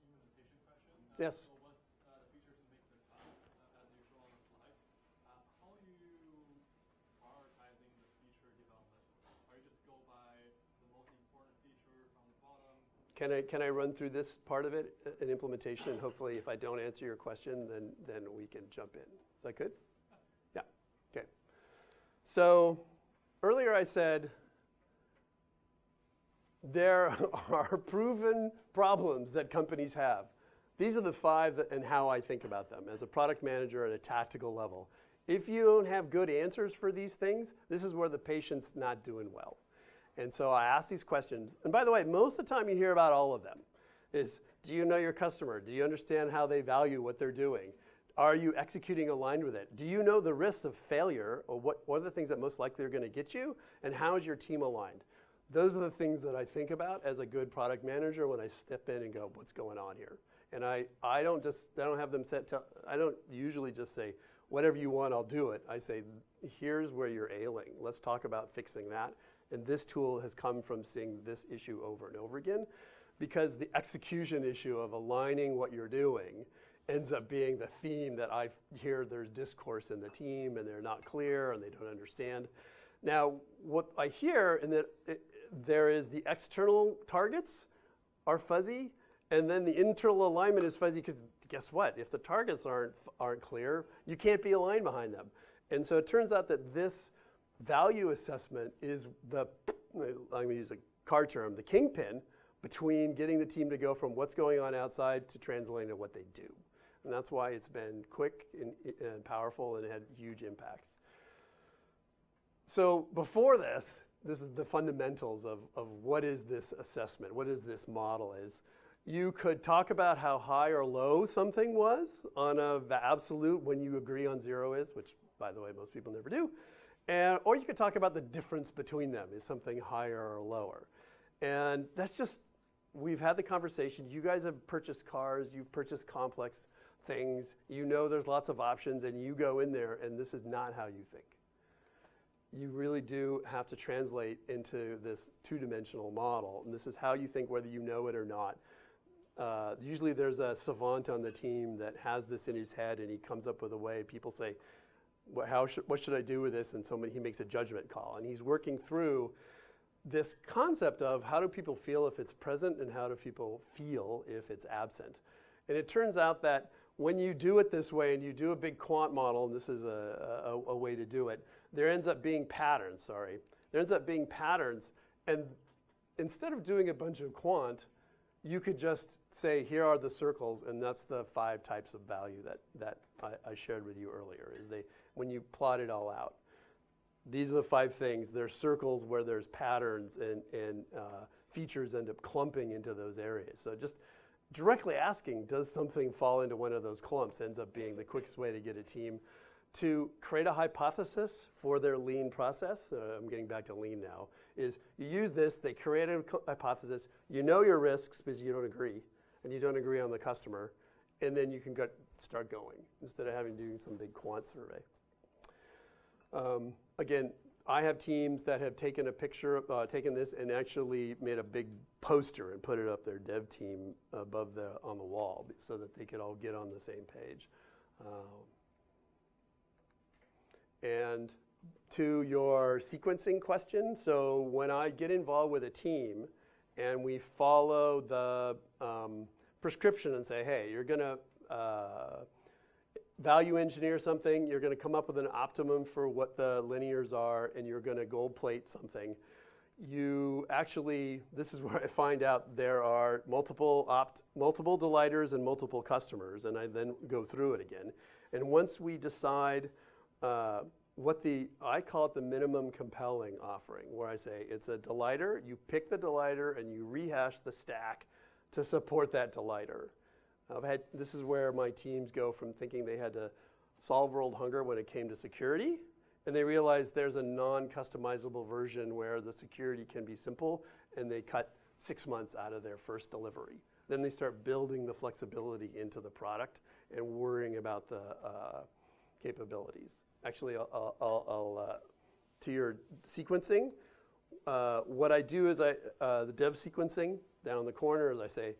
implementation question. Yes. So what's uh, the features to make their time, uh, as you show on the slide? Uh, how are you prioritizing the feature development? Are you just go by the most important feature from the bottom? Can I can I run through this part of it, uh, an implementation? And hopefully, if I don't answer your question, then then we can jump in. Is that good? Yeah. Okay. So earlier I said there are proven problems that companies have. These are the five that, and how I think about them as a product manager at a tactical level. If you don't have good answers for these things, this is where the patient's not doing well. And so I ask these questions. And by the way, most of the time you hear about all of them is do you know your customer? Do you understand how they value what they're doing? Are you executing aligned with it? Do you know the risks of failure or what, what are the things that most likely are going to get you? And how is your team aligned? Those are the things that I think about as a good product manager when I step in and go, what's going on here? And I, I don't just, I don't have them set to, I don't usually just say, whatever you want, I'll do it. I say, here's where you're ailing. Let's talk about fixing that. And this tool has come from seeing this issue over and over again because the execution issue of aligning what you're doing ends up being the theme that I hear there's discourse in the team and they're not clear and they don't understand. Now, what I hear in that it, there is the external targets are fuzzy and then the internal alignment is fuzzy because guess what? If the targets aren't, aren't clear, you can't be aligned behind them. And so it turns out that this value assessment is the, I'm going to use a car term, the kingpin between getting the team to go from what's going on outside to translating to what they do. And that's why it's been quick and, and powerful and had huge impacts. So before this, this is the fundamentals of, of what is this assessment, what is this model is. You could talk about how high or low something was on a absolute when you agree on zero is, which by the way, most people never do. And, or you could talk about the difference between them. Is something higher or lower? And that's just, we've had the conversation. You guys have purchased cars, you've purchased complex things. You know there's lots of options, and you go in there, and this is not how you think. You really do have to translate into this two dimensional model. And this is how you think, whether you know it or not. Uh, usually there's a savant on the team that has this in his head, and he comes up with a way. People say, what, how should, what should I do with this? And so he makes a judgment call. And he's working through this concept of how do people feel if it's present and how do people feel if it's absent. And it turns out that when you do it this way and you do a big quant model, and this is a, a, a way to do it, there ends up being patterns, sorry. There ends up being patterns. And instead of doing a bunch of quant, you could just say, here are the circles, and that's the five types of value that, that I, I shared with you earlier, is they, when you plot it all out. These are the five things. There's circles where there's patterns and, and uh, features end up clumping into those areas. So just directly asking, does something fall into one of those clumps, ends up being the quickest way to get a team to create a hypothesis for their lean process. Uh, I'm getting back to lean now. Is you use this, they create a hypothesis, you know your risks because you don't agree, and you don't agree on the customer, and then you can get, start going instead of having to do some big quant survey. Um, again, I have teams that have taken a picture, uh, taken this, and actually made a big poster and put it up their dev team above the on the wall so that they could all get on the same page. Um, and to your sequencing question, so when I get involved with a team and we follow the um, prescription and say, hey, you're going to uh, value engineer something, you're going to come up with an optimum for what the linears are, and you're going to gold plate something. You actually, this is where I find out there are multiple opt, multiple delighters and multiple customers, and I then go through it again. And once we decide uh, what the, I call it the minimum compelling offering, where I say it's a delighter, you pick the delighter and you rehash the stack to support that delighter. I've had, this is where my teams go from thinking they had to solve world hunger when it came to security, and they realize there's a non-customizable version where the security can be simple, and they cut six months out of their first delivery. Then they start building the flexibility into the product and worrying about the uh, capabilities. Actually, I'll, I'll, I'll uh, to your sequencing, uh, what I do is I, uh, the dev sequencing down in the corner is I say,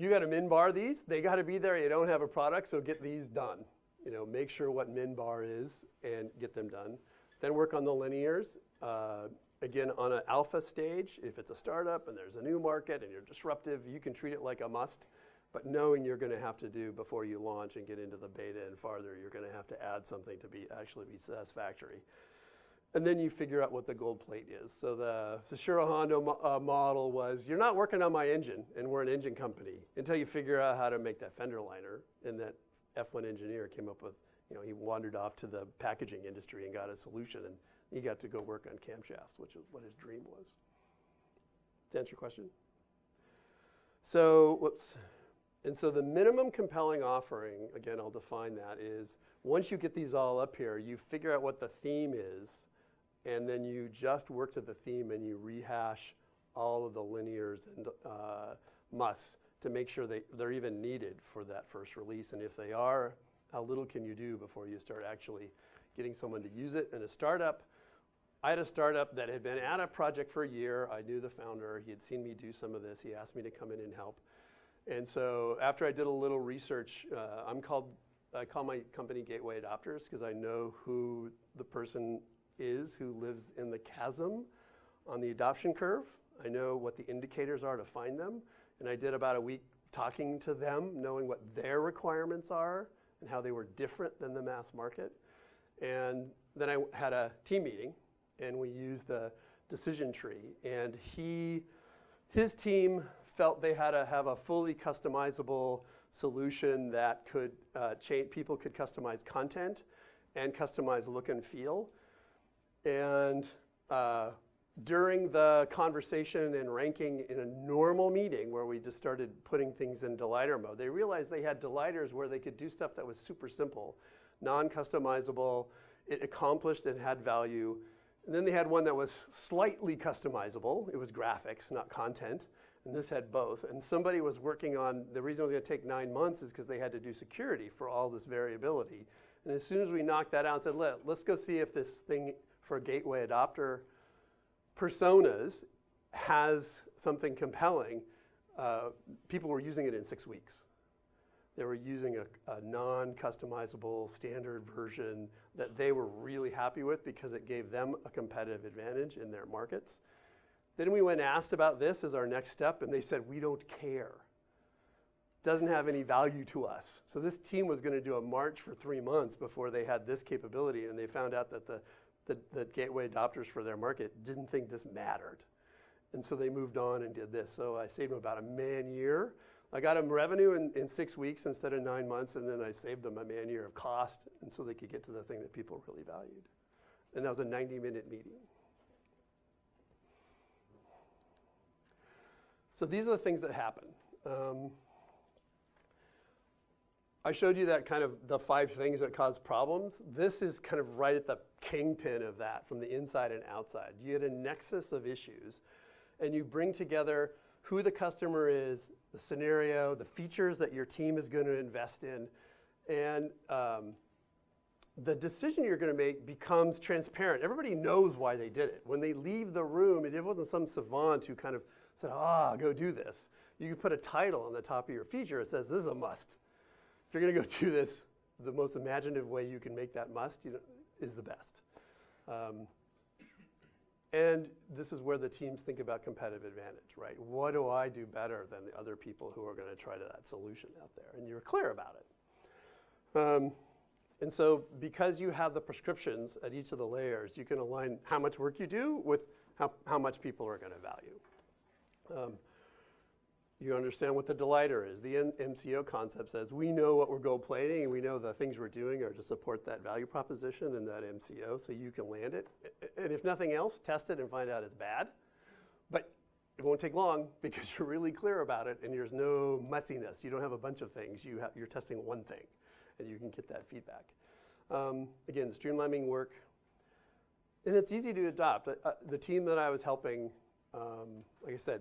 you got to min bar these. They got to be there. You don't have a product, so get these done. You know, make sure what min bar is and get them done. Then work on the linears. Uh, again, on an alpha stage, if it's a startup and there's a new market and you're disruptive, you can treat it like a must. But knowing you're going to have to do before you launch and get into the beta and farther, you're going to have to add something to be actually be satisfactory. And then you figure out what the gold plate is. So the Soichiro Honda mo- uh, model was, you're not working on my engine, and we're an engine company, until you figure out how to make that fender liner. And that F1 engineer came up with, you know, he wandered off to the packaging industry and got a solution, and he got to go work on camshafts, which is what his dream was. To answer your question? So, whoops. And so the minimum compelling offering, again, I'll define that, is once you get these all up here, you figure out what the theme is, and then you just work to the theme and you rehash all of the linears and uh, musts to make sure they, they're even needed for that first release. And if they are, how little can you do before you start actually getting someone to use it? In a startup, I had a startup that had been at a project for a year. I knew the founder. He had seen me do some of this. He asked me to come in and help. And so after I did a little research, uh, I'm called, I call my company Gateway Adopters because I know who the person is who lives in the chasm on the adoption curve. I know what the indicators are to find them. And I did about a week talking to them, knowing what their requirements are and how they were different than the mass market. And then I had a team meeting and we used the decision tree. And he, his team felt they had to have a fully customizable solution that could uh, change, people could customize content and customize look and feel. And uh, during the conversation and ranking in a normal meeting where we just started putting things in delighter mode, they realized they had delighters where they could do stuff that was super simple, non-customizable, it accomplished and had value. And then they had one that was slightly customizable. It was graphics, not content and this had both. And somebody was working on, the reason it was going to take nine months is because they had to do security for all this variability. And as soon as we knocked that out and said, Let, let's go see if this thing for gateway adopter personas has something compelling, uh, people were using it in six weeks. They were using a, a non customizable standard version that they were really happy with because it gave them a competitive advantage in their markets. Then we went asked about this as our next step, and they said, We don't care. doesn't have any value to us. So this team was going to do a march for three months before they had this capability, and they found out that the, the, the gateway adopters for their market didn't think this mattered. And so they moved on and did this. So I saved them about a man year. I got them revenue in, in six weeks instead of nine months, and then I saved them a man year of cost, and so they could get to the thing that people really valued. And that was a 90 minute meeting. So these are the things that happen. Um, I showed you that kind of the five things that cause problems. This is kind of right at the kingpin of that from the inside and outside. You get a nexus of issues and you bring together who the customer is, the scenario, the features that your team is going to invest in, and um, the decision you're going to make becomes transparent. Everybody knows why they did it. When they leave the room, it wasn't some savant who kind of said, ah, go do this. You put a title on the top of your feature that says, this is a must. If you're going to go do this, the most imaginative way you can make that must you know, is the best. Um, and this is where the teams think about competitive advantage, right? What do I do better than the other people who are going to try to that solution out there? And you're clear about it. Um, and so because you have the prescriptions at each of the layers, you can align how much work you do with how, how much people are going to value. Um, you understand what the delighter is. The MCO concept says we know what we're gold plating and we know the things we're doing are to support that value proposition and that MCO so you can land it. And if nothing else, test it and find out it's bad. But it won't take long because you're really clear about it and there's no messiness. You don't have a bunch of things. You have, you're testing one thing and you can get that feedback. Um, again, streamlining work. And it's easy to adopt. Uh, uh the team that I was helping, um, like I said,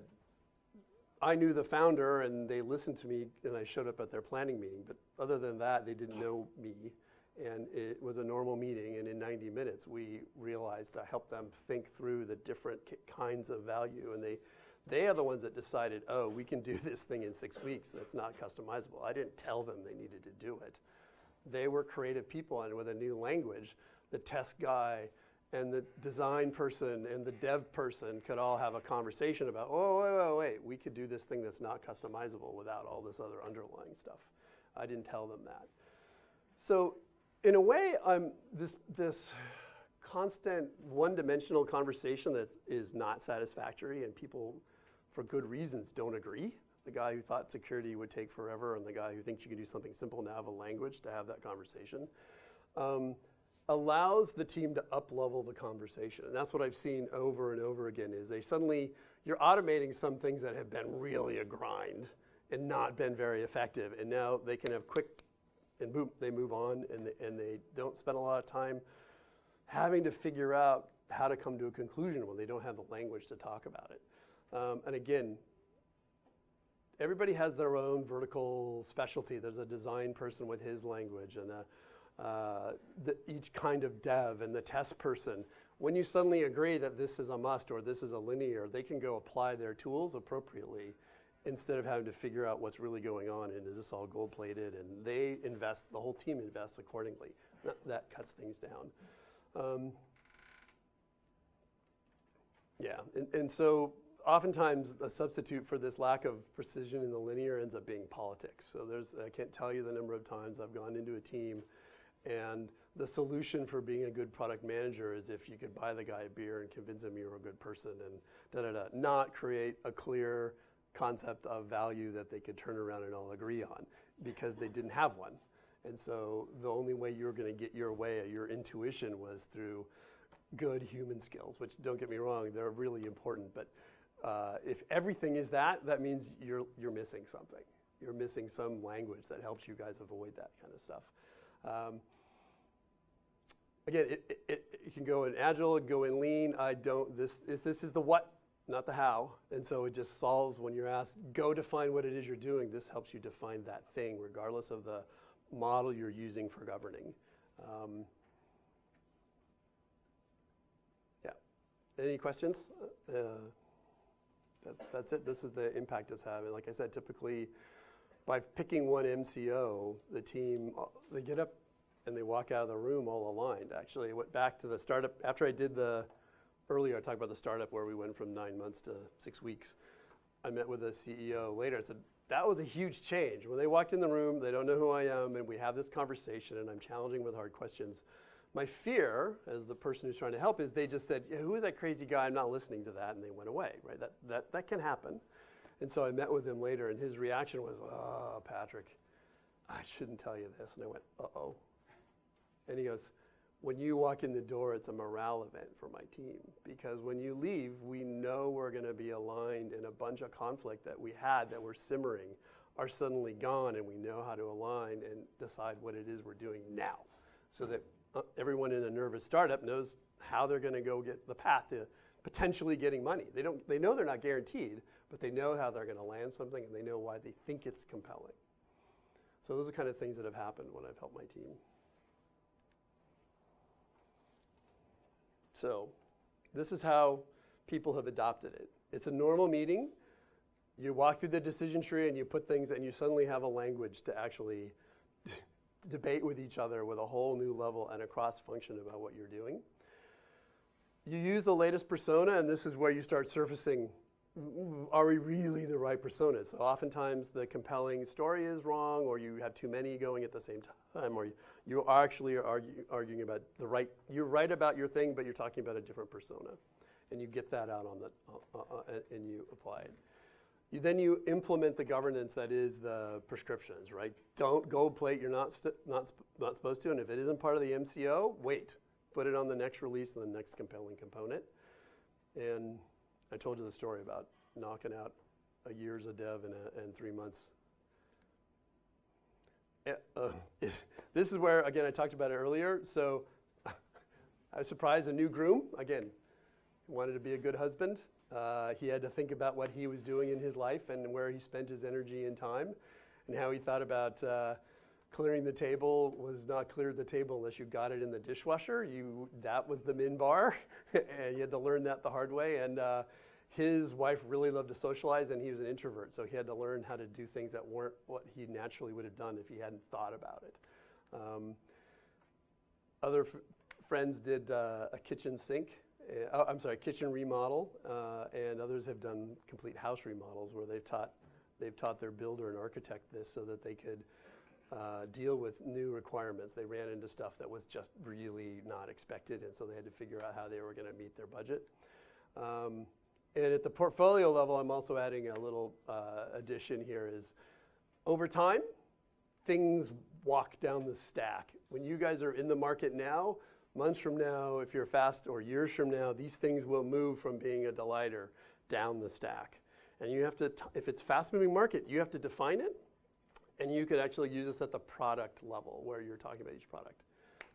I knew the founder and they listened to me and I showed up at their planning meeting. But other than that, they didn't know me. And it was a normal meeting. And in 90 minutes, we realized I helped them think through the different kinds of value. And they, they are the ones that decided, oh, we can do this thing in six weeks that's not customizable. I didn't tell them they needed to do it. They were creative people and with a new language, the test guy, and the design person and the dev person could all have a conversation about, oh, wait, wait, wait, we could do this thing that's not customizable without all this other underlying stuff. I didn't tell them that. So, in a way, I'm this this constant one-dimensional conversation that is not satisfactory, and people, for good reasons, don't agree. The guy who thought security would take forever, and the guy who thinks you can do something simple now have a language to have that conversation. Um, allows the team to up-level the conversation. And that's what I've seen over and over again is they suddenly, you're automating some things that have been really a grind and not been very effective. And now they can have quick, and boom, they move on and they, and they don't spend a lot of time having to figure out how to come to a conclusion when they don't have the language to talk about it. Um, and again, everybody has their own vertical specialty. There's a design person with his language and a uh, the, each kind of dev and the test person. When you suddenly agree that this is a must or this is a linear, they can go apply their tools appropriately instead of having to figure out what's really going on and is this all gold plated and they invest, the whole team invests accordingly. That, that cuts things down. Um, yeah, and, and so oftentimes a substitute for this lack of precision in the linear ends up being politics. So there's, I can't tell you the number of times I've gone into a team and the solution for being a good product manager is if you could buy the guy a beer and convince him you're a good person and da da da, not create a clear concept of value that they could turn around and all agree on because they didn't have one. And so the only way you were going to get your way, your intuition was through good human skills, which don't get me wrong, they're really important. But uh, if everything is that, that means you're, you're missing something. You're missing some language that helps you guys avoid that kind of stuff. Um, again, it, it, it, it, can go in agile, it can go in lean. I don't, this, this is the what, not the how. And so it just solves when you're asked, go define what it is you're doing. This helps you define that thing, regardless of the model you're using for governing. Um, yeah. Any questions? Uh, that, that's it. This is the impact it's having. Like I said, typically by picking one MCO, the team, uh, they get up and they walk out of the room all aligned. Actually, I went back to the startup, after I did the, earlier I talked about the startup where we went from nine months to six weeks. I met with the CEO later. I said, that was a huge change. When they walked in the room, they don't know who I am, and we have this conversation, and I'm challenging with hard questions. My fear, as the person who's trying to help, is they just said, yeah, "Who is that crazy guy? I'm not listening to that," and they went away. Right? That that that can happen. And so I met with him later, and his reaction was, "Oh, Patrick, I shouldn't tell you this." And I went, "Uh oh." And he goes, when you walk in the door, it's a morale event for my team because when you leave, we know we're going to be aligned and a bunch of conflict that we had that were simmering are suddenly gone and we know how to align and decide what it is we're doing now so that uh, everyone in a nervous startup knows how they're going to go get the path to potentially getting money. They, don't, they know they're not guaranteed, but they know how they're going to land something and they know why they think it's compelling. So those are kind of things that have happened when I've helped my team. So this is how people have adopted it. It's a normal meeting. You walk through the decision tree and you put things, and you suddenly have a language to actually debate with each other with a whole new level and a cross function about what you're doing. You use the latest persona, and this is where you start surfacing are we really the right persona? So oftentimes the compelling story is wrong, or you have too many going at the same time, or you, you are actually argue, arguing about the right. You're right about your thing, but you're talking about a different persona, and you get that out on the uh, uh, and you apply it. You, then you implement the governance that is the prescriptions, right? Don't gold plate. You're not not not supposed to, and if it isn't part of the MCO, wait. Put it on the next release and the next compelling component, and I told you the story about knocking out a year's of dev in, a, in three months. Uh, this is where, again, I talked about it earlier. So I surprised a new groom. Again, wanted to be a good husband. Uh, he had to think about what he was doing in his life and where he spent his energy and time, and how he thought about uh, clearing the table was not clear the table unless you got it in the dishwasher. You that was the min bar, and you had to learn that the hard way. And uh, his wife really loved to socialize, and he was an introvert, so he had to learn how to do things that weren't what he naturally would have done if he hadn't thought about it. Um, other friends did uh, a kitchen sink. Uh, oh, I'm sorry, kitchen remodel, uh, and others have done complete house remodels where they've taught they've taught their builder and architect this so that they could uh, deal with new requirements. They ran into stuff that was just really not expected, and so they had to figure out how they were going to meet their budget. Um, and at the portfolio level, I'm also adding a little uh, addition here is over time, things walk down the stack. When you guys are in the market now, months from now, if you're fast, or years from now, these things will move from being a delighter down the stack. And you have to, if it's fast moving market, you have to define it. And you could actually use this at the product level where you're talking about each product.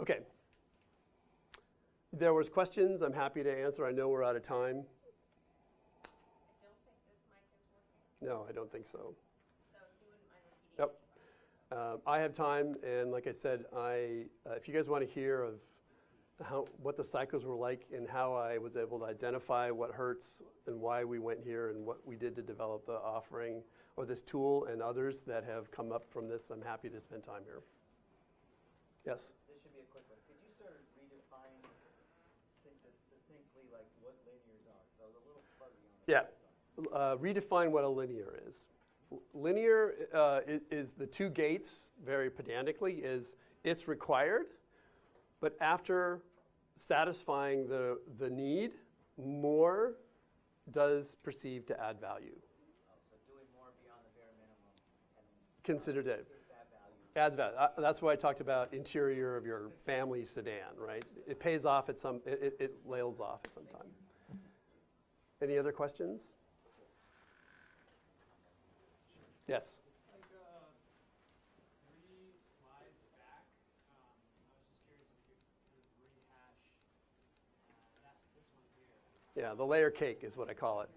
Okay. There was questions. I'm happy to answer. I know we're out of time. No, I don't think so. So you mind repeating? Yep. Um, I have time, and like I said, I, uh, if you guys want to hear of how, what the cycles were like and how I was able to identify what hurts and why we went here and what we did to develop the offering or this tool and others that have come up from this, I'm happy to spend time here. Yes? This should be a quick one. Could you sort of redefine succinctly like what linears are? Because I was a little fuzzy on it. Yeah uh, redefine what a linear is. Linear uh, is, is, the two gates, very pedantically, is it's required, but after satisfying the, the need, more does perceive to add value. Oh, so doing more beyond the bare minimum. Considered it. Adds value. Uh, that's why I talked about interior of your family sedan, right? It pays off at some, it, it, it lails off at some time. Any other questions? Yes. Like uh, three slides back, um, I was just curious if you could rehash uh, that's this one here. Yeah, the layer cake is what I call it.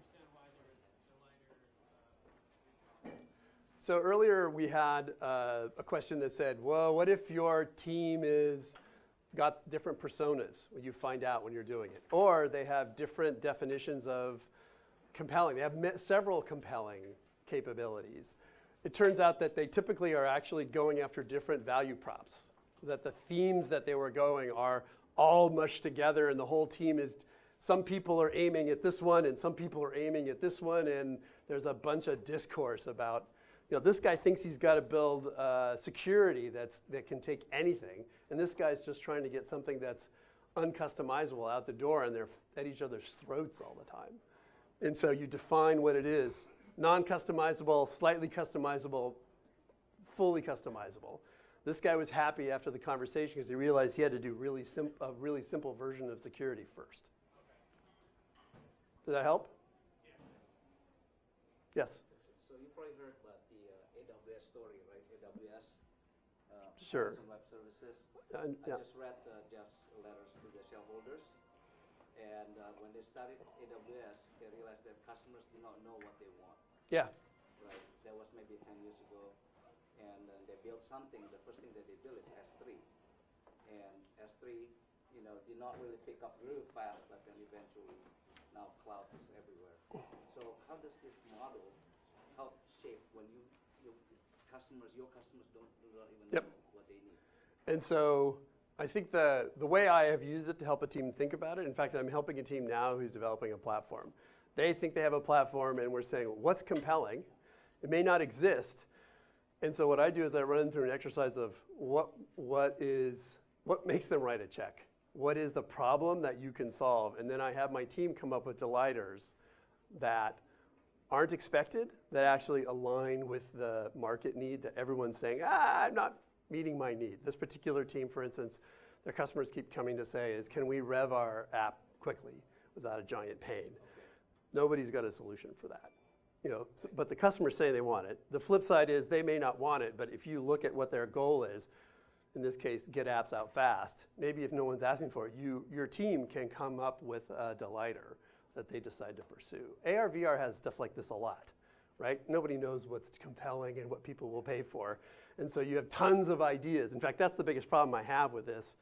So earlier we had uh, a question that said, well, what if your team is got different personas when you find out when you're doing it? Or they have different definitions of compelling. They have several compelling capabilities. It turns out that they typically are actually going after different value props, that the themes that they were going are all mushed together, and the whole team is. Some people are aiming at this one, and some people are aiming at this one, and there's a bunch of discourse about You know, this guy thinks he's got to build uh, security that's, that can take anything, and this guy's just trying to get something that's uncustomizable out the door, and they're at each other's throats all the time. And so you define what it is non customizable, slightly customizable, fully customizable. This guy was happy after the conversation because he realized he had to do really a really simple version of security first. Does that help? Yes. So you probably heard about the uh, AWS story, right? AWS. Uh, Sure. Amazon Web Services. Uh, I just read uh, Jeff's letters to the shareholders, and uh, when they started AWS, they realized that customers do not know what they want. Yeah. Right. That was maybe 10 years ago, and uh, they built something. The first thing that they built is S3, and S3, you know, did not really pick up really fast, but then eventually, now cloud is everywhere. So how does this model help shape when you, your customers, your customers don't, do not even Yep. know what they need? And so I think the, the way I have used it to help a team think about it, in fact, I'm helping a team now who's developing a platform. They think they have a platform, and we're saying, what's compelling? It may not exist. And so what I do is I run through an exercise of what, what, is, what makes them write a check? What is the problem that you can solve? And then I have my team come up with delighters that aren't expected, that actually align with the market need that everyone's saying, ah, I'm not meeting my need. This particular team, for instance, their customers keep coming to say is, can we rev our app quickly without a giant pain? Nobody's got a solution for that. You know, but the customers say they want it. The flip side is they may not want it, but if you look at what their goal is, in this case, get apps out fast. Maybe if no one's asking for it, you, your team can come up with a delighter that they decide to pursue. AR, VR has stuff like this a lot, right? Nobody knows what's compelling and what people will pay for. And so you have tons of ideas. In fact, that's the biggest problem I have with this,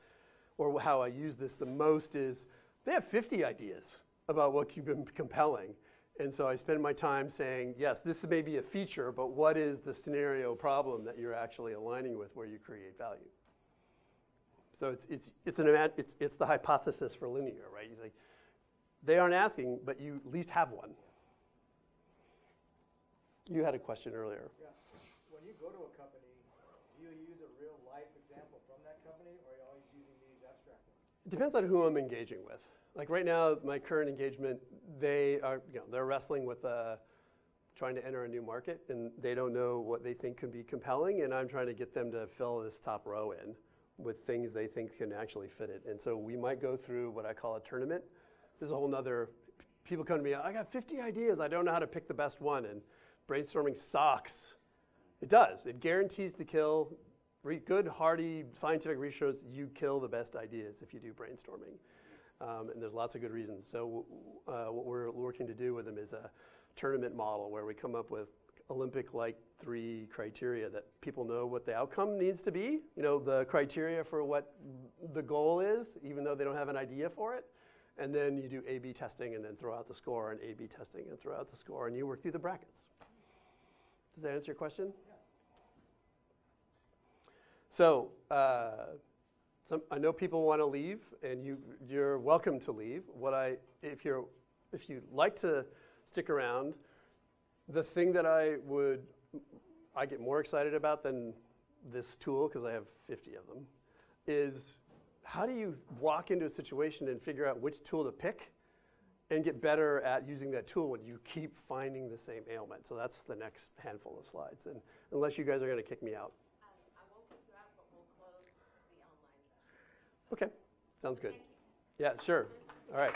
or how I use this the most is they have 50 ideas about what can be compelling. And so I spend my time saying, yes, this may be a feature, but what is the scenario problem that you're actually aligning with where you create value? So it's, it's, it's, an, it's, it's the hypothesis for linear, right? Like, they aren't asking, but you at least have one. You had a question earlier. Yeah. When you go to a company, do you use a real life example from that company, or are you always using these abstract ones? It depends on who I'm engaging with. Like right now, my current engagement, they are, you know, they're wrestling with uh, trying to enter a new market, and they don't know what they think can be compelling, and I'm trying to get them to fill this top row in with things they think can actually fit it. And so we might go through what I call a tournament. There's a whole nother. People come to me, I got 50 ideas, I don't know how to pick the best one, and brainstorming sucks. It does. It guarantees to kill. Re- good, hardy scientific research you kill the best ideas if you do brainstorming. Um, and there's lots of good reasons. So, uh, what we're working to do with them is a tournament model where we come up with Olympic like three criteria that people know what the outcome needs to be. You know, the criteria for what the goal is, even though they don't have an idea for it. And then you do A B testing and then throw out the score, and A B testing and throw out the score, and you work through the brackets. Does that answer your question? So, uh, some, I know people want to leave, and you, you're welcome to leave. What I, if you're, if you'd like to stick around, the thing that I would, I get more excited about than this tool because I have 50 of them, is how do you walk into a situation and figure out which tool to pick, and get better at using that tool when you keep finding the same ailment. So that's the next handful of slides, and unless you guys are going to kick me out. I won't kick you out, but we'll close the online session. Okay, sounds good. Yeah, sure. All right.